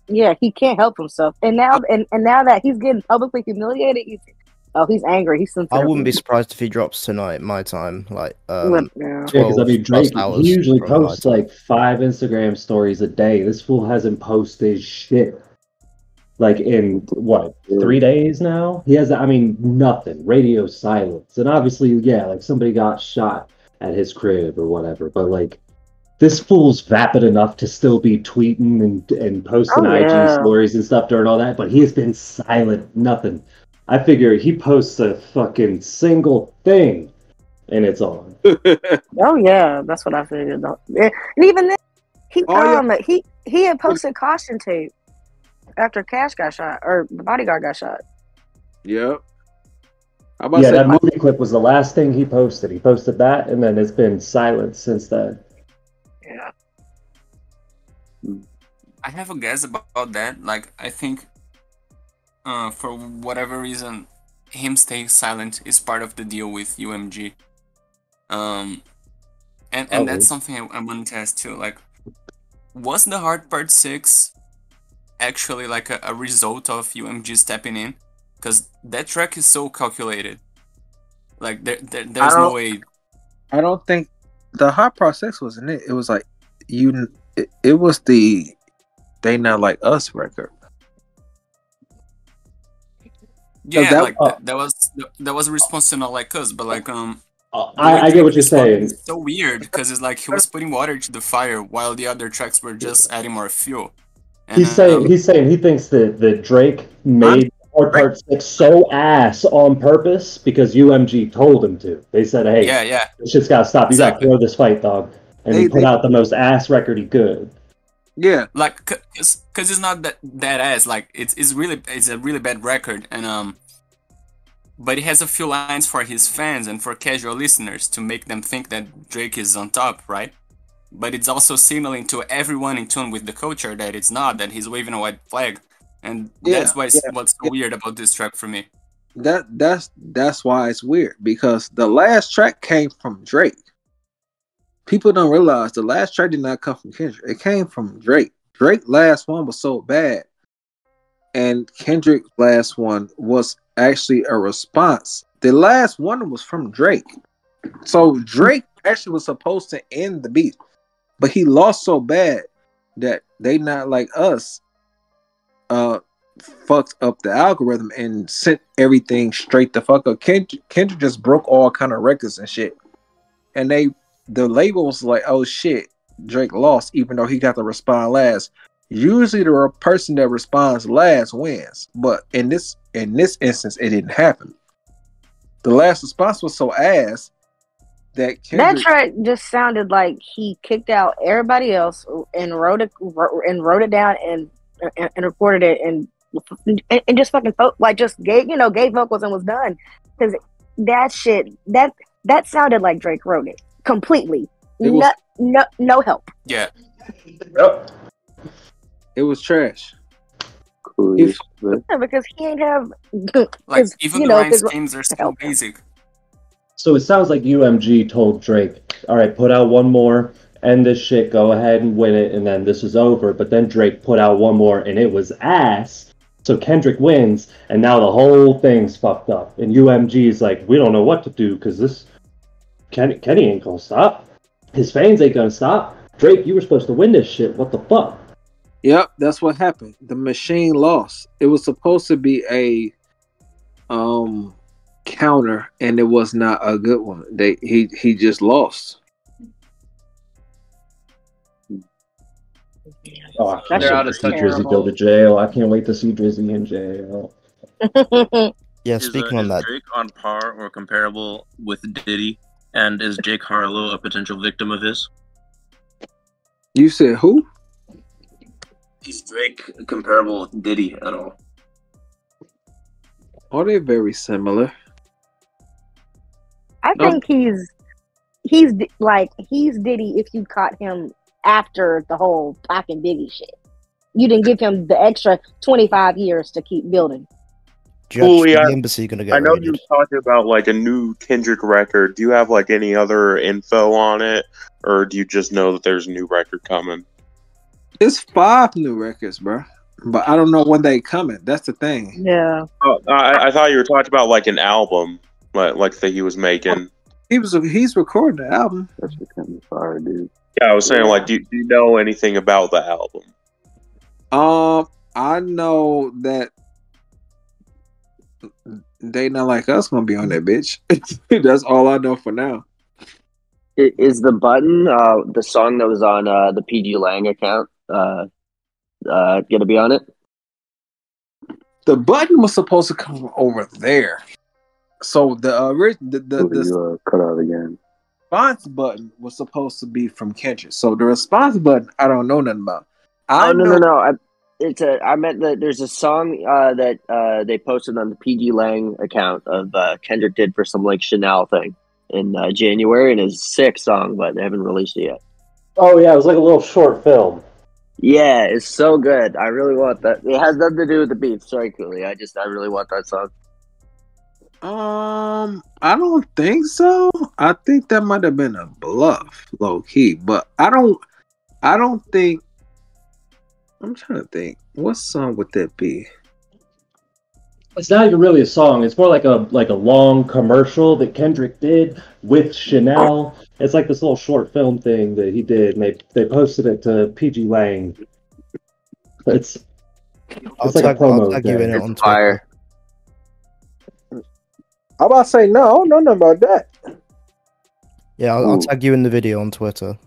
Yeah, he can't help himself, and now and, and now that he's getting publicly humiliated, he's oh he's angry. He's sensitive. I wouldn't be surprised if he drops tonight, my time. Like, um, Well, yeah. Yeah, because I mean, plus Drake, hours he usually posts like five Instagram stories a day. This fool hasn't posted shit. Like in what three days now? He has, I mean, nothing. Radio silence, and obviously, yeah, like somebody got shot at his crib or whatever. But like, this fool's vapid enough to still be tweeting and and posting Oh, IG yeah. stories and stuff during all that. But he has been silent, nothing. I figure he posts a fucking single thing, and it's on. <laughs> Oh yeah, that's what I figured. though. Yeah, And even then, he Oh, yeah. um he he had posted caution tape after Cash got shot or the bodyguard got shot. Yep. I'm about Yeah, to say, that movie clip was the last thing he posted. He posted that, and then it's been silent since then. Yeah. I have a guess about that. Like, I think, uh, for whatever reason, him staying silent is part of the deal with UMG. Um, and and Probably. that's something I, I wanted to ask too. Like, was the heart part six actually like a, a result of UMG stepping in? Because that track is so calculated. Like, there, there there's no way. I don't think the hot process wasn't it. It was like you. It, it was the they not like us record. Yeah, that- like that, that was that was a response to not like us, but like um. I, I get what you're saying. It's so weird because it's like he was putting water to the fire while the other tracks were just adding more fuel. And, He's saying um, he's saying he thinks that, that Drake made Heart Part Six so ass on purpose because UMG told him to. They said, "Hey, Yeah, yeah. this shit's got to stop. You got to throw this fight, dog." And he put they- out the most ass record he could. Yeah, like because it's not that that ass. Like it's it's really it's a really bad record, and um, but he has a few lines for his fans and for casual listeners to make them think that Drake is on top, right? But it's also signaling to everyone in tune with the culture that it's not that he's waving a white flag, and Yeah, that's why yeah, what's so weird about this track for me. that that's that's why it's weird because the last track came from Drake. People don't realize the last track did not come from Kendrick. It came from Drake. Drake last one was so bad, and Kendrick last one was actually a response. The last one was from Drake, so Drake actually was supposed to end the beat, but he lost so bad that they not like us. Uh, fucked up the algorithm and sent everything straight the fuck up. Kendrick, Kendrick just broke all kind of records and shit, and they the label was like, "Oh shit, Drake lost," even though he got to respond last. usually the person that responds last wins. But in this in this instance, it didn't happen. The last response was so ass that That track just sounded like he kicked out everybody else and wrote it and wrote it down and and, and recorded it and, and and just fucking like just gave you know gave vocals and was done because that shit that that sounded like Drake wrote it completely. It was- no, no no help. Yeah. Yep. it was trash. If, Yeah, because he ain't have <laughs> like even you the know rhyme 'cause- schemes are still basic. So it sounds like UMG told Drake, "All right, put out one more, end this shit, go ahead and win it, and then this is over." But then Drake put out one more, and it was ass. So Kendrick wins, and now the whole thing's fucked up. And UMG is like, "We don't know what to do because this Kenny, Kenny ain't gonna stop. His fans ain't gonna stop. Drake, you were supposed to win this shit. What the fuck?" Yep, that's what happened. The machine lost. It was supposed to be a um counter, and it was not a good one. They he he just lost. Oh, I That can't shit wait to see Drizzy go to jail. I can't wait to see Drizzy in jail. <laughs> Yeah, Is, uh, speaking on is that, Drake on par or comparable with Diddy? And is Jack Harlow a potential victim of his? You said who? Is Drake comparable with Diddy at all? Are they very similar? I No. think he's he's like he's Diddy if you caught him after the whole Pac and Biggie shit. You didn't give him the extra twenty five years to keep building. do you actually Coolee, I- the embassy gonna get I know raided? you were talking about like a new Kendrick record. Do you have like any other info on it, or do you just know that there's a new record coming? It's five new records, bro. But I don't know when they coming. That's the thing. Yeah. Oh, I, I thought you were talking about like an album, like like that he was making. He was he's recording the album. That's becoming fire, dude. Yeah, I was saying like, do you, do you know anything about the album? Um, I know that they not like us gonna be on that bitch. <laughs> That's all I know for now. I- Is the button uh the song that was on uh the pgLang account uh uh gonna be on it? The button was supposed to come over there. So the uh, the the, the you uh, cut out again. response button was supposed to be from Kendrick. So the response button, I don't know nothing about. I oh no know no no! I, it's a I meant that there's a song uh that uh they posted on the pgLang account of uh Kendrick did for some like Chanel thing in uh, January and it's a sick song, but they haven't released it yet. Oh yeah, it was like a little short film. Yeah, it's so good. I really want that. It has nothing to do with the beef. Sorry, Coolee. I just I really want that song. Um, I don't think so. I think that might have been a bluff, low key. But I don't. I don't think. I'm trying to think. What song would that be? It's not even really a song. It's more like a like a long commercial that Kendrick did with Chanel. It's like this little short film thing that he did, and they they posted it to pgLang. It's I'll it's like a tag, I'll promo tag you in it on Twitter. I'm about to say no. I don't know nothing about that. Yeah, I'll, I'll tag you in the video on Twitter.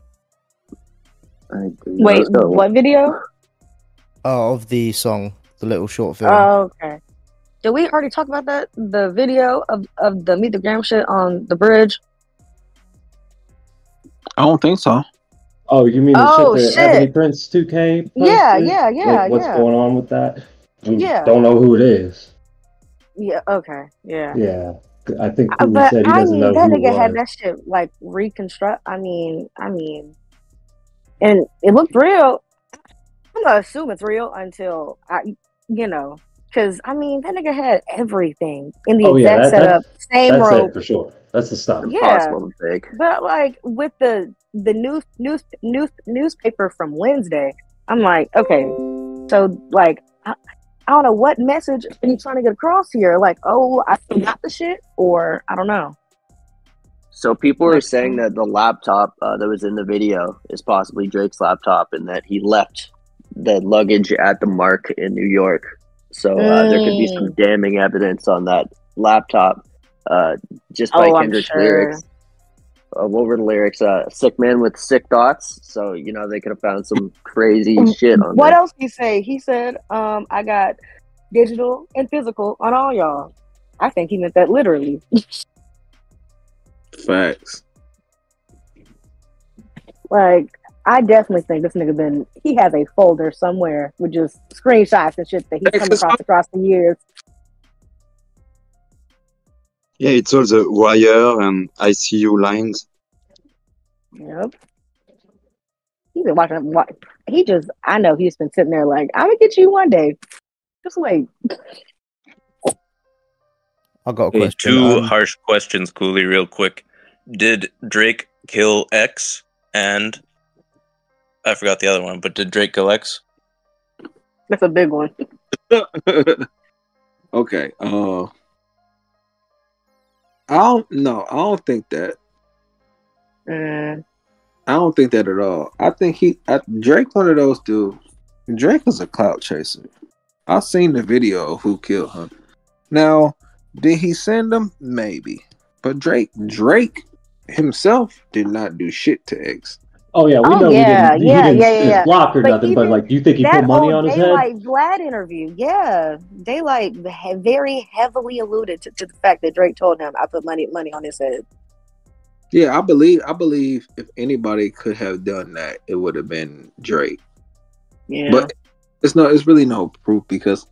Wait, what video? Oh, of the song, the little short film. Oh, okay. Did we already talk about that? The video of, of the Meet the Gram shit on the bridge? I don't think so. Oh, you mean the Oh, shit that shit. Ebony Prince 2K? Yeah, posted? yeah, yeah, Like, what's yeah. going on with that? We Yeah. don't know who it is. Yeah, okay. Yeah. Yeah, I think Uh, But said he I doesn't mean, know that who nigga had that shit like reconstruct. I mean, I mean, and it looked real. I'm gonna assume it's real until I, you know, because I mean, that nigga had everything in the Oh yeah, exact that, setup, that, same that's rope. it for sure. That's the stuff. Yeah, Impossible but like with the the news news news newspaper from Wednesday, I'm like, okay, so like I, don't know what message are you trying to get across here? Like, oh, I forgot the shit, or I don't know. So people are saying that the laptop uh, that was in the video is possibly Drake's laptop, and that he left the luggage at the mark in New York. So uh, there could be some damning evidence on that laptop, uh, just by Oh, Kendrick's sure. lyrics. Uh, what were the lyrics? Uh, sick man with sick thoughts. So you know they could have found some crazy shit on What there. else he say? He said, um, I got digital and physical on all y'all. I think he meant that literally. <laughs> Facts. Like, I definitely think this nigga been he has a folder somewhere with just screenshots and shit that he's come across across the years. Yeah, it's all the wire and ICU lines. Yep. He's been watching wa- he just I know he's been sitting there like, I'm gonna get you one day. Just wait. I got a Hey, two um, harsh questions, Coolee, real quick. Did Drake kill X? And I forgot the other one, but did Drake kill X? That's a big one. <laughs> okay. Uh, I don't no, I don't think that. Mm, I don't think that at all. I think he I, Drake one of those dudes. Drake is a clout chaser. I've seen the video of who killed him. Now, did he send them? Maybe. But Drake Drake himself did not do shit to X. Oh yeah, we Oh, know yeah, he didn't, yeah, he didn't yeah, yeah, yeah. block or But nothing. But like, do you think he put money on his head? Daylyt Vlad interview, yeah, Daylyt he- very heavily alluded to, to the fact that Drake told him I put money money on his head. Yeah, I believe I believe if anybody could have done that, it would have been Drake. Yeah, But it's no, it's really no proof because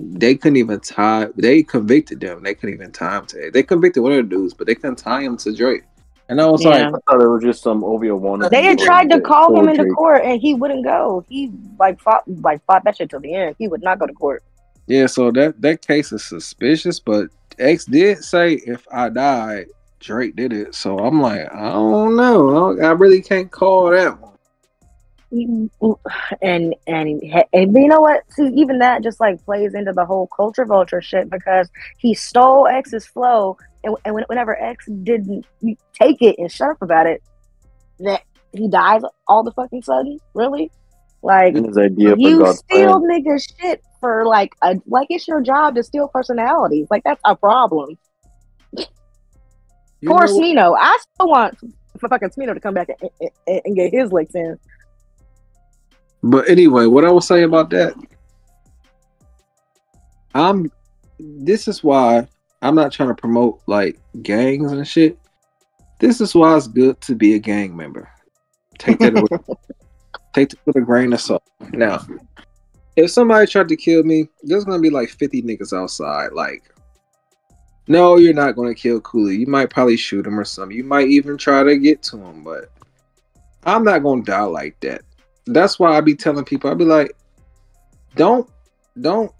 they couldn't even tie. They convicted them. They couldn't even tie him to it. They convicted one of the dudes, but they couldn't tie him to Drake. And I was Yeah. like, I thought it was just some OVO one. they had tried to call him into court and he wouldn't go. He like fought like fought that shit till the end. He would not go to court. yeah. So that that case is suspicious. But X did say if I died, Drake did it. So I'm like, I don't know. I, don't- I really can't call that one. Mm, and and and you know what? See, even that just like plays into the whole culture vulture shit because he stole X's flow, and, and whenever X didn't take it and shut up about it, that he dies all the fucking sudden. Really, like His idea you God's steal plan. niggas shit for like a like it's your job to steal personalities. Like that's a problem. You Poor know? Smino. I still want for fucking Smino to come back and, and, and get his licks in. But anyway, what I was saying about that, I'm. This is why I'm not trying to promote like gangs and shit. This is why it's good to be a gang member. Take that with, <laughs> take it with a grain of salt. Now, if somebody tried to kill me, there's gonna be like 50 niggas outside. Like, no, you're not gonna kill Coolee. You might probably shoot him or something. You might even try to get to him, but I'm not gonna die like that that's why I be telling people, I be like, don't, don't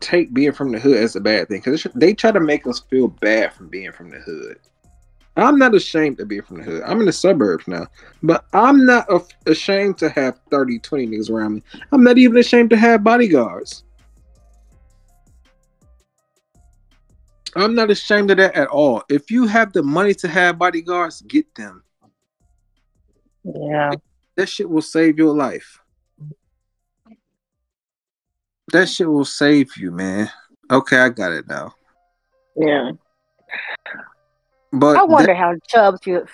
take being from the hood as a bad thing because they try to make us feel bad from being from the hood. I'm not ashamed to be from the hood. I'm in the suburbs now, but I'm not ashamed to have 30, 20 niggas around me. I'm not even ashamed to have bodyguards. I'm not ashamed of that at all. If you have the money to have bodyguards, get them. Yeah. That shit will save your life. That shit will save you, man. Okay, I got it now. Yeah. But I wonder that- how Chubbs feel,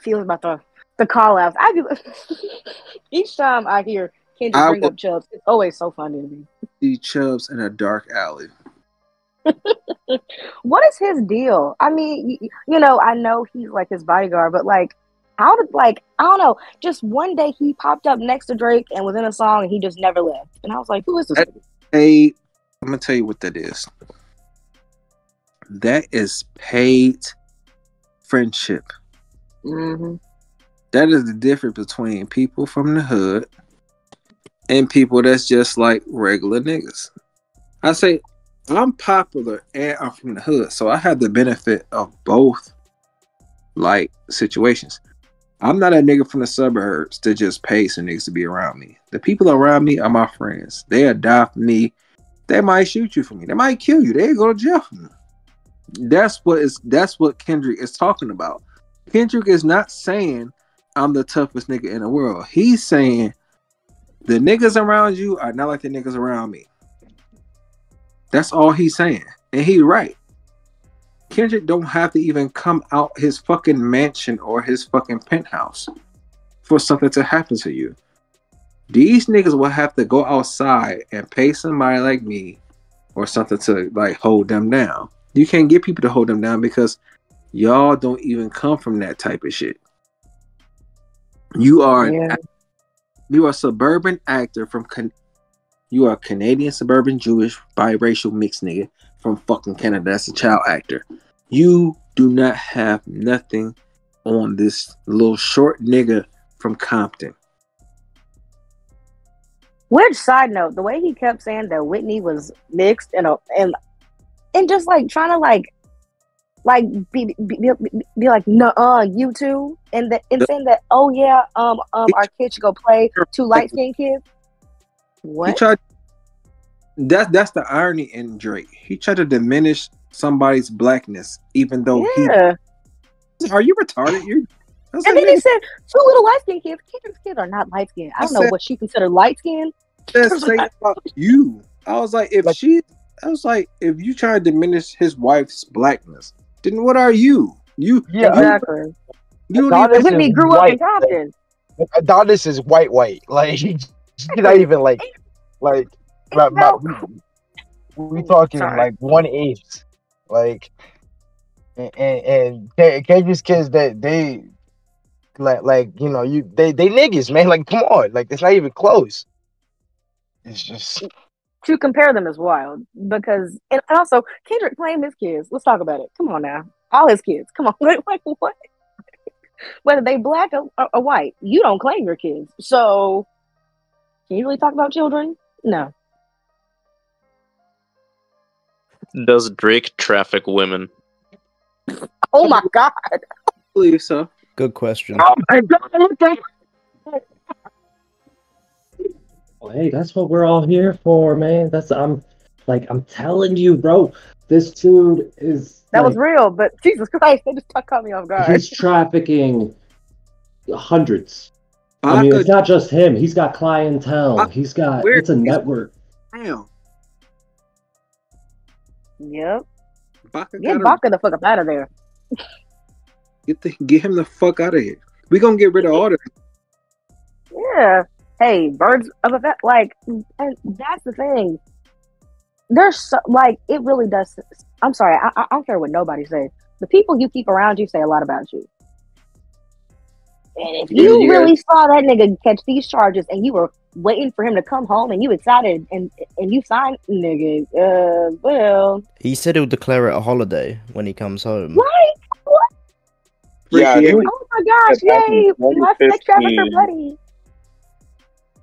feels about the the call outs. I do <laughs> each time I hear Kendrick I bring will- up Chubbs, it's always so funny to me. see Chubbs in a dark alley. <laughs> What is his deal? I mean, you, you know, I know he's like his bodyguard, but like, how did like I don't know? Just one day he popped up next to Drake and was in a song, and he just never left. And I was like, who is this? That- Paid. I'm gonna tell you what that is. That is paid friendship. Mm-hmm. That is the difference between people from the hood and people that's just like regular niggas. I say I'm popular and I'm from the hood, so I have the benefit of both like situations. I'm not a nigga from the suburbs that just pay some niggas to be around me. The people around me are my friends. They adopt me. They might shoot you for me. They might kill you. They go to jail for me. That's what is that's what Kendrick is talking about. Kendrick is not saying I'm the toughest nigga in the world. He's saying the niggas around you are not like the niggas around me. That's all he's saying. And he's right. Kendrick don't have to even come out his fucking mansion or his fucking penthouse for something to happen to you. These niggas will have to go outside and pay somebody like me or something to like hold them down. You can't get people to hold them down because y'all don't even come from that type of shit. You are an you are a suburban actor from Can- you are a Canadian suburban Jewish biracial mixed nigga from fucking Canada. That's a child actor. You do not have nothing on this little short nigga from Compton. Which side note, the way he kept saying that Whitney was mixed and a and and just like trying to like like be be, be, be like no uh you too and that and saying that oh yeah um um our kids should go play two light skinned kids. He What? tried that's that's the irony in Drake. He tried to diminish somebody's blackness, even though Yeah. he are you retarded? You're I was And like, then he said two little light skinned kids. Kendrick's kids are not light skinned. I I don't know said- what she considered light skinned. that's <laughs> saying about you. I was like, if she I was like, if you try to diminish his wife's blackness, then what are you? You Yeah, you, Exactly. you don't Adonis even Whitney is grew up in white. Compton. Adonis is white, white. Like <laughs> he's not even like, like, my, we, we talking Sorry. like one eighth. Like, and and, and Kendrick's kids that they, like, like you know, you they they niggas, man. Like, come on, like it's not even close. It's just to compare them is wild because and also Kendrick claimed his kids. Let's talk about it. Come on now, all his kids. Come on, like, <laughs> like what? Whether they black or, or, or white, you don't claim your kids. So, can you really talk about children? No. Does Drake traffic women? Oh my god. I believe so. Good question. Oh my god. Well, hey, that's what we're all here for, man. That's I'm like I'm telling you, bro. This dude is That was real, but Jesus Christ, they just caught me off guard. he's trafficking hundreds. I mean, Baka it's not just him. He's got clientele. Baka- He's got it's a network. Damn. Yep. Baka Get Baka the fuck up out of there. get the, get him the fuck out of here. We gonna get rid of all this. Yeah. Hey, birds of a feather. Like, and that's the thing. There's so, like, it really does. I'm sorry. I, I don't care what nobody says. The people you keep around you say a lot about you. And if you Yeah. really saw that nigga catch these charges and you were waiting for him to come home and you excited and and you signed, nigga, uh, well, He said he'll declare it a holiday when he comes home. right? What? Yeah, Freaky Oh my gosh, yay! My sex trafficker buddy.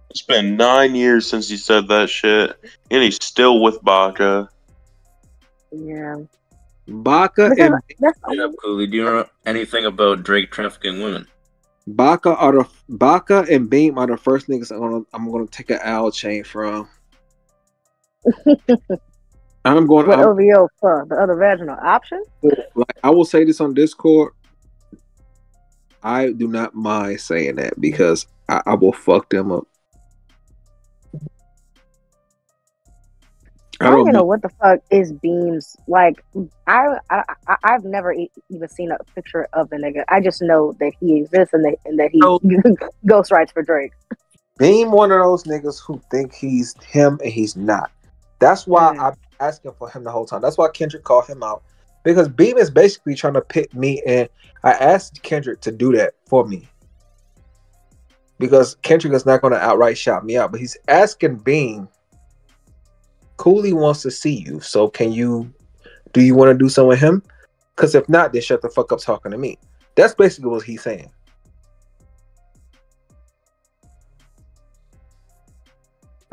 it's been nine years since he said that shit, and he's still with Baka. Yeah. Baka and that's Yeah, Coolee, do you know anything about Drake trafficking women? Baka are the Baka and Beam are the first niggas I'm gonna I'm gonna take an L chain from. <laughs> I'm going. what I'm, OVO for the other vaginal option. like I will say this on Discord. I do not mind saying that because I, I will fuck them up. I don't even know what the fuck is Beams like. I, I I- I've never e- even seen a picture of the nigga. I just know that he exists and that and that he <laughs> ghost writes for Drake. Beam one of those niggas who think he's him and he's not. That's why mm. I'm asking for him the whole time. That's why Kendrick called him out. Because Beam is basically trying to pit me and I asked Kendrick to do that for me. Because Kendrick is not gonna outright shout me out, but he's asking Beam, Coolee wants to see you. So can you do you want to do something with him? Because if not, then shut the fuck up talking to me. That's basically what he's saying.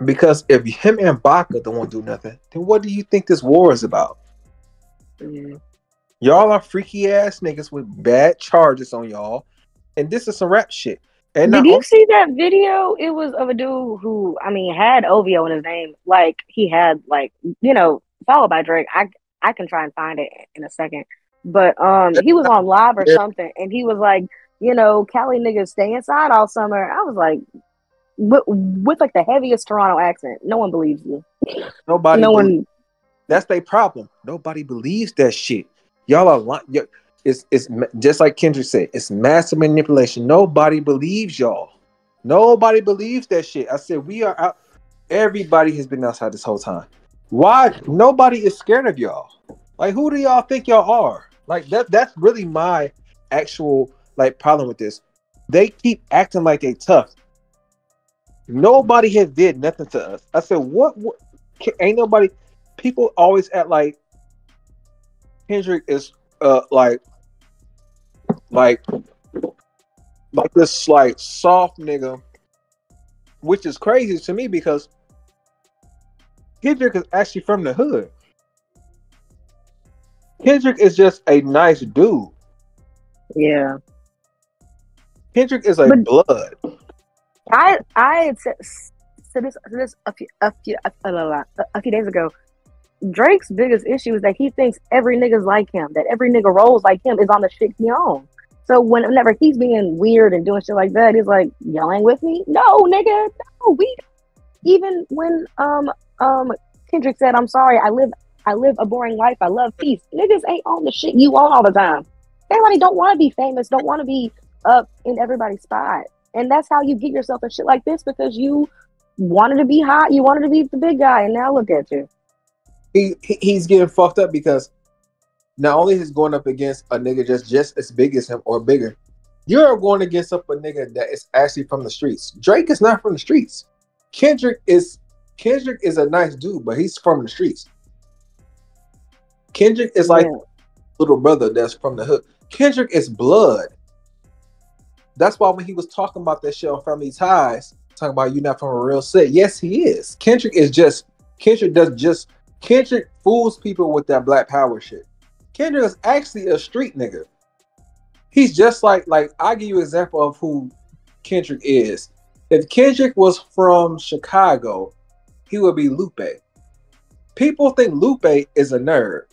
Because if him and Baka don't want to do nothing, then what do you think this war is about? Y'all are freaky ass niggas with bad charges on y'all, and this is some rap shit. And Did you see that video? It was of a dude who, I mean, had OVO in his name. Like he had, like you know, followed by Drake. I I can try and find it in a second. But um, he was on live or something, and he was like, you know, Cali niggas stay inside all summer. I was like, with, with like the heaviest Toronto accent. No one believes you. nobody. no one. That's their problem. Nobody believes that shit. Y'all are lying. It's it's just like Kendrick said. It's massive manipulation. Nobody believes y'all. Nobody believes that shit. I said we are out. Everybody has been outside this whole time. Why? Nobody is scared of y'all. Like who do y'all think y'all are? Like that. That's really my actual like problem with this. They keep acting like they tough. Nobody has did nothing to us. I said, what? what ain't nobody. People always act like Kendrick is uh like like like this like soft nigga, which is crazy to me because Kendrick is actually from the hood. Kendrick is just a nice dude. Yeah. Kendrick is a But- blood. I I said, said this, said this a few a few a, a, few days ago. Drake's biggest issue is that he thinks every nigga's like him, that every nigga rolls like him is on the shit he on. So whenever he's being weird and doing shit like that, he's like, "Y'all with me? No, nigga, no, we." Even when um um Kendrick said, "I'm sorry, I live I live a boring life. I love peace." Niggas ain't on the shit you on all the time. Everybody don't want to be famous, don't want to be up in everybody's spot. And that's how you get yourself a shit like this because you wanted to be hot, you wanted to be the big guy, and now look at you. he he's getting fucked up because not only is going up against a nigga just just as big as him or bigger, you're going against up a nigga that is actually from the streets. Drake is not from the streets. Kendrick is Kendrick is a nice dude, but he's from the streets. Kendrick is like little brother that's from the hood. Kendrick is blood. That's why when he was talking about that shit on Family Ties, talking about you not from a real set. Yes, he is. Kendrick is just Kendrick does just Kendrick fools people with that black power shit. Kendrick is actually a street nigga. He's just like like I give you an example of who Kendrick is. If Kendrick was from Chicago, he would be Lupe. People think Lupe is a nerd.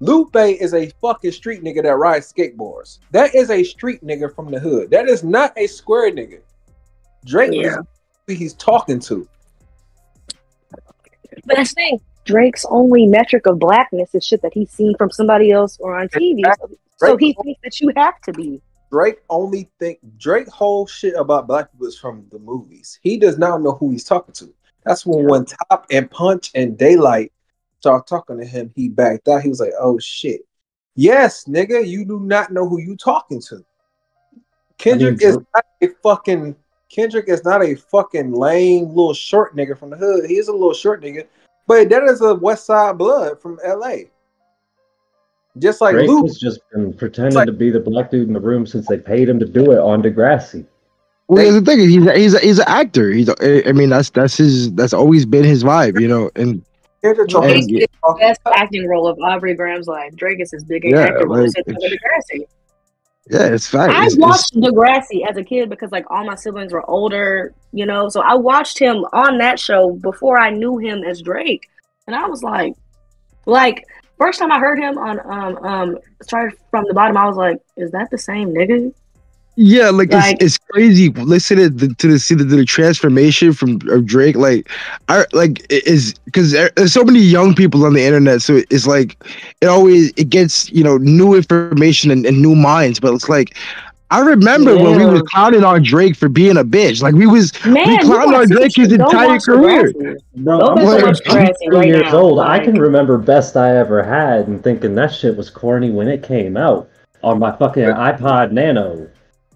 Lupe is a fucking street nigga that rides skateboards. That is a street nigga from the hood. That is not a square nigga. Drake Yeah. is who he's talking to. But the thing. Drake's only metric of blackness is shit that he's seen from somebody else or on TV. So, so he thinks that you have to be. Drake only think Drake whole shit about black people is from the movies. He does not know who he's talking to. That's when when Top and Punch and Daylyt started talking to him, he backed out. He was like, "Oh shit, yes, nigga, you do not know who you talking to." Kendrick is not a fucking Kendrick is not a fucking lame little short nigga from the hood. He is a little short nigga, but that is a West Side blood from L.A. Just like Drake Luke, has just been pretending to be the black dude in the room since they paid him to do it on Degrassi. Well, the thing is, he's a, he's a, he's an actor. He's a, I mean, that's that's his that's always been his vibe, you know. And, Kendrick and Drake's the best acting role of Aubrey Graham's life. Drake is his biggest Yeah, acting role like, since Degrassi. Yeah, it's fine. I It's- it's- watched Degrassi as a kid because like all my siblings were older, you know. So I watched him on that show before I knew him as Drake, and I was like, like first time I heard him on um um started from the bottom, I was like, is that the same nigga? Yeah, like, Like- it's, it's crazy. Listen to the to the see the, the transformation from of Drake. Like, I like it is because there's so many young people on the internet. So it's like it always it gets you know new information and, and new minds. But it's like I remember when we Yeah. was clowning on Drake for being a bitch. Like we was Man, we you clowned on Drake shit. his Don't entire career. Degrassi. Bro, Go I'm back and like watch Degrassi 23 right years now. old. I can remember Best I Ever Had and thinking that shit was corny when it came out on my fucking iPod Nano.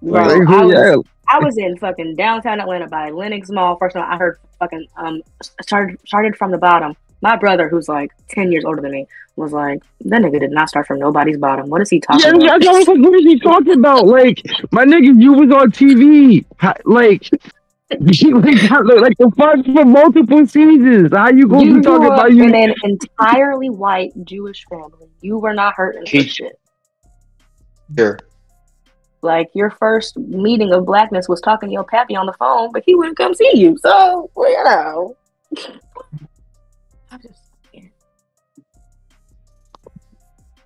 Bro, Like, I was. I was in fucking downtown Atlanta by Lenox Mall. First time I heard fucking um started started from the bottom. My brother, who's like ten years older than me, was like, "That nigga did not start from nobody's bottom. What is he talking Yeah, about?" I was like, what is he talking about? Like, my nigga, you was on TV. How- Like, <laughs> like, how- like the fuck for multiple seasons. How you gonna You be talking about you? in an entirely white Jewish family. You were not hurting for Teach- shit. Here. Like your first meeting of blackness was talking to your pappy on the phone, but he wouldn't come see you. So well, you know. <laughs> I'm just saying.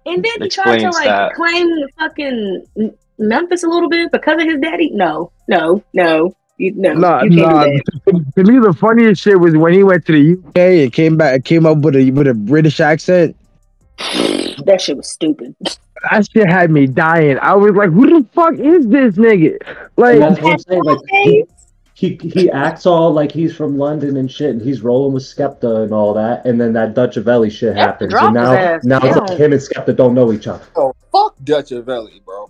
And then he tried to like that. claim fucking Memphis a little bit because of his daddy. No, no, no, you, no. Nah, you nah. To, to me, the funniest shit was when he went to the UK and came back and came up with a with a British accent. <laughs> That shit was stupid. That shit had me dying. I was like, "Who the fuck is this nigga?" Like, that's what I'm saying. Like he, he he acts all like he's from London and shit, and he's rolling with Skepta and all that, and then that Dutchavelli shit happens, and now his ass. now it's like him and Skepta don't know each other. Oh fuck Dutchavelli, bro.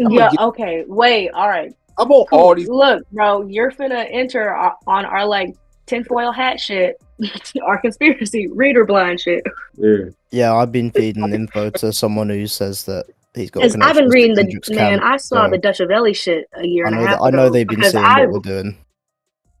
I'ma Yeah. get- Okay. Wait. All right. I'm on all these. Look, bro, you're finna enter on our like tinfoil hat shit, <laughs> our conspiracy reader blind shit. Yeah. Yeah, I've been feeding info to someone who says that he's got. I've been connections reading the Kendrick's man. camp, I saw so the Dutchavelli shit a year I and a know. half That, I know they've been because seeing I what we're doing.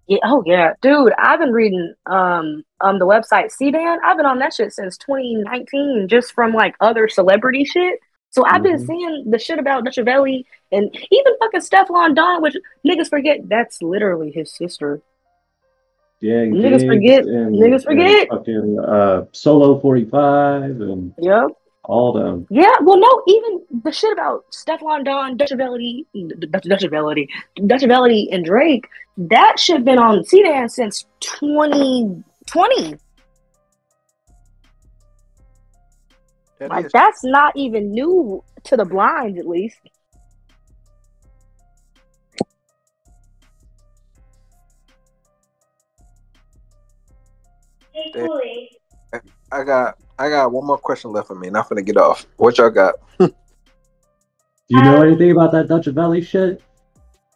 Yeah, oh yeah, dude. I've been reading um um the website CDAN. I've been on that shit since 2019, just from like other celebrity shit. So I've been Mhm. seeing the shit about Dutchavelli and even fucking Stefflon Don, which niggas forget that's literally his sister. Yeah, and Niggas Giggs forget- and, niggas forget. and fucking uh, Solo 45 and Yep. all them. Yeah, well, no, even the shit about Stefflon Don, Dutchavelli, Dutch Dutchavelli, Dutchavelli, and Drake, that shit been on CDAN since 2020. That Like is- that's not even new to the blinds, at least. I got I got one more question left for me, and I'm finna get off. What y'all got? Do you know um, anything about that Dutchavelli shit?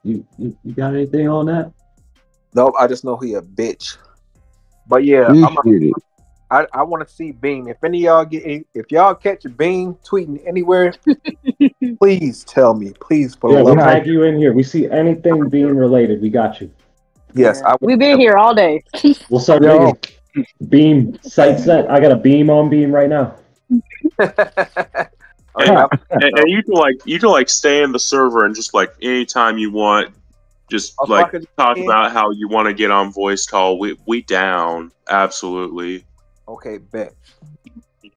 You, you you got anything on that? Nope, I just know he a bitch. But yeah, I'm a, I I want to see Beam. If any of y'all get any- if y'all catch Beam tweeting anywhere, <laughs> please tell me. Please, for the Yeah, love we'll tag you in here. We see anything being related, we got you. yes, I We've been here all day. We'll start Yo. Making beam site set. I got a beam on beam right now. <laughs> And, and, and you can like you can like stay in the server and just like anytime you want, just I'll like fucking- talk about how you want to get on voice call. We we down absolutely. Okay, bet.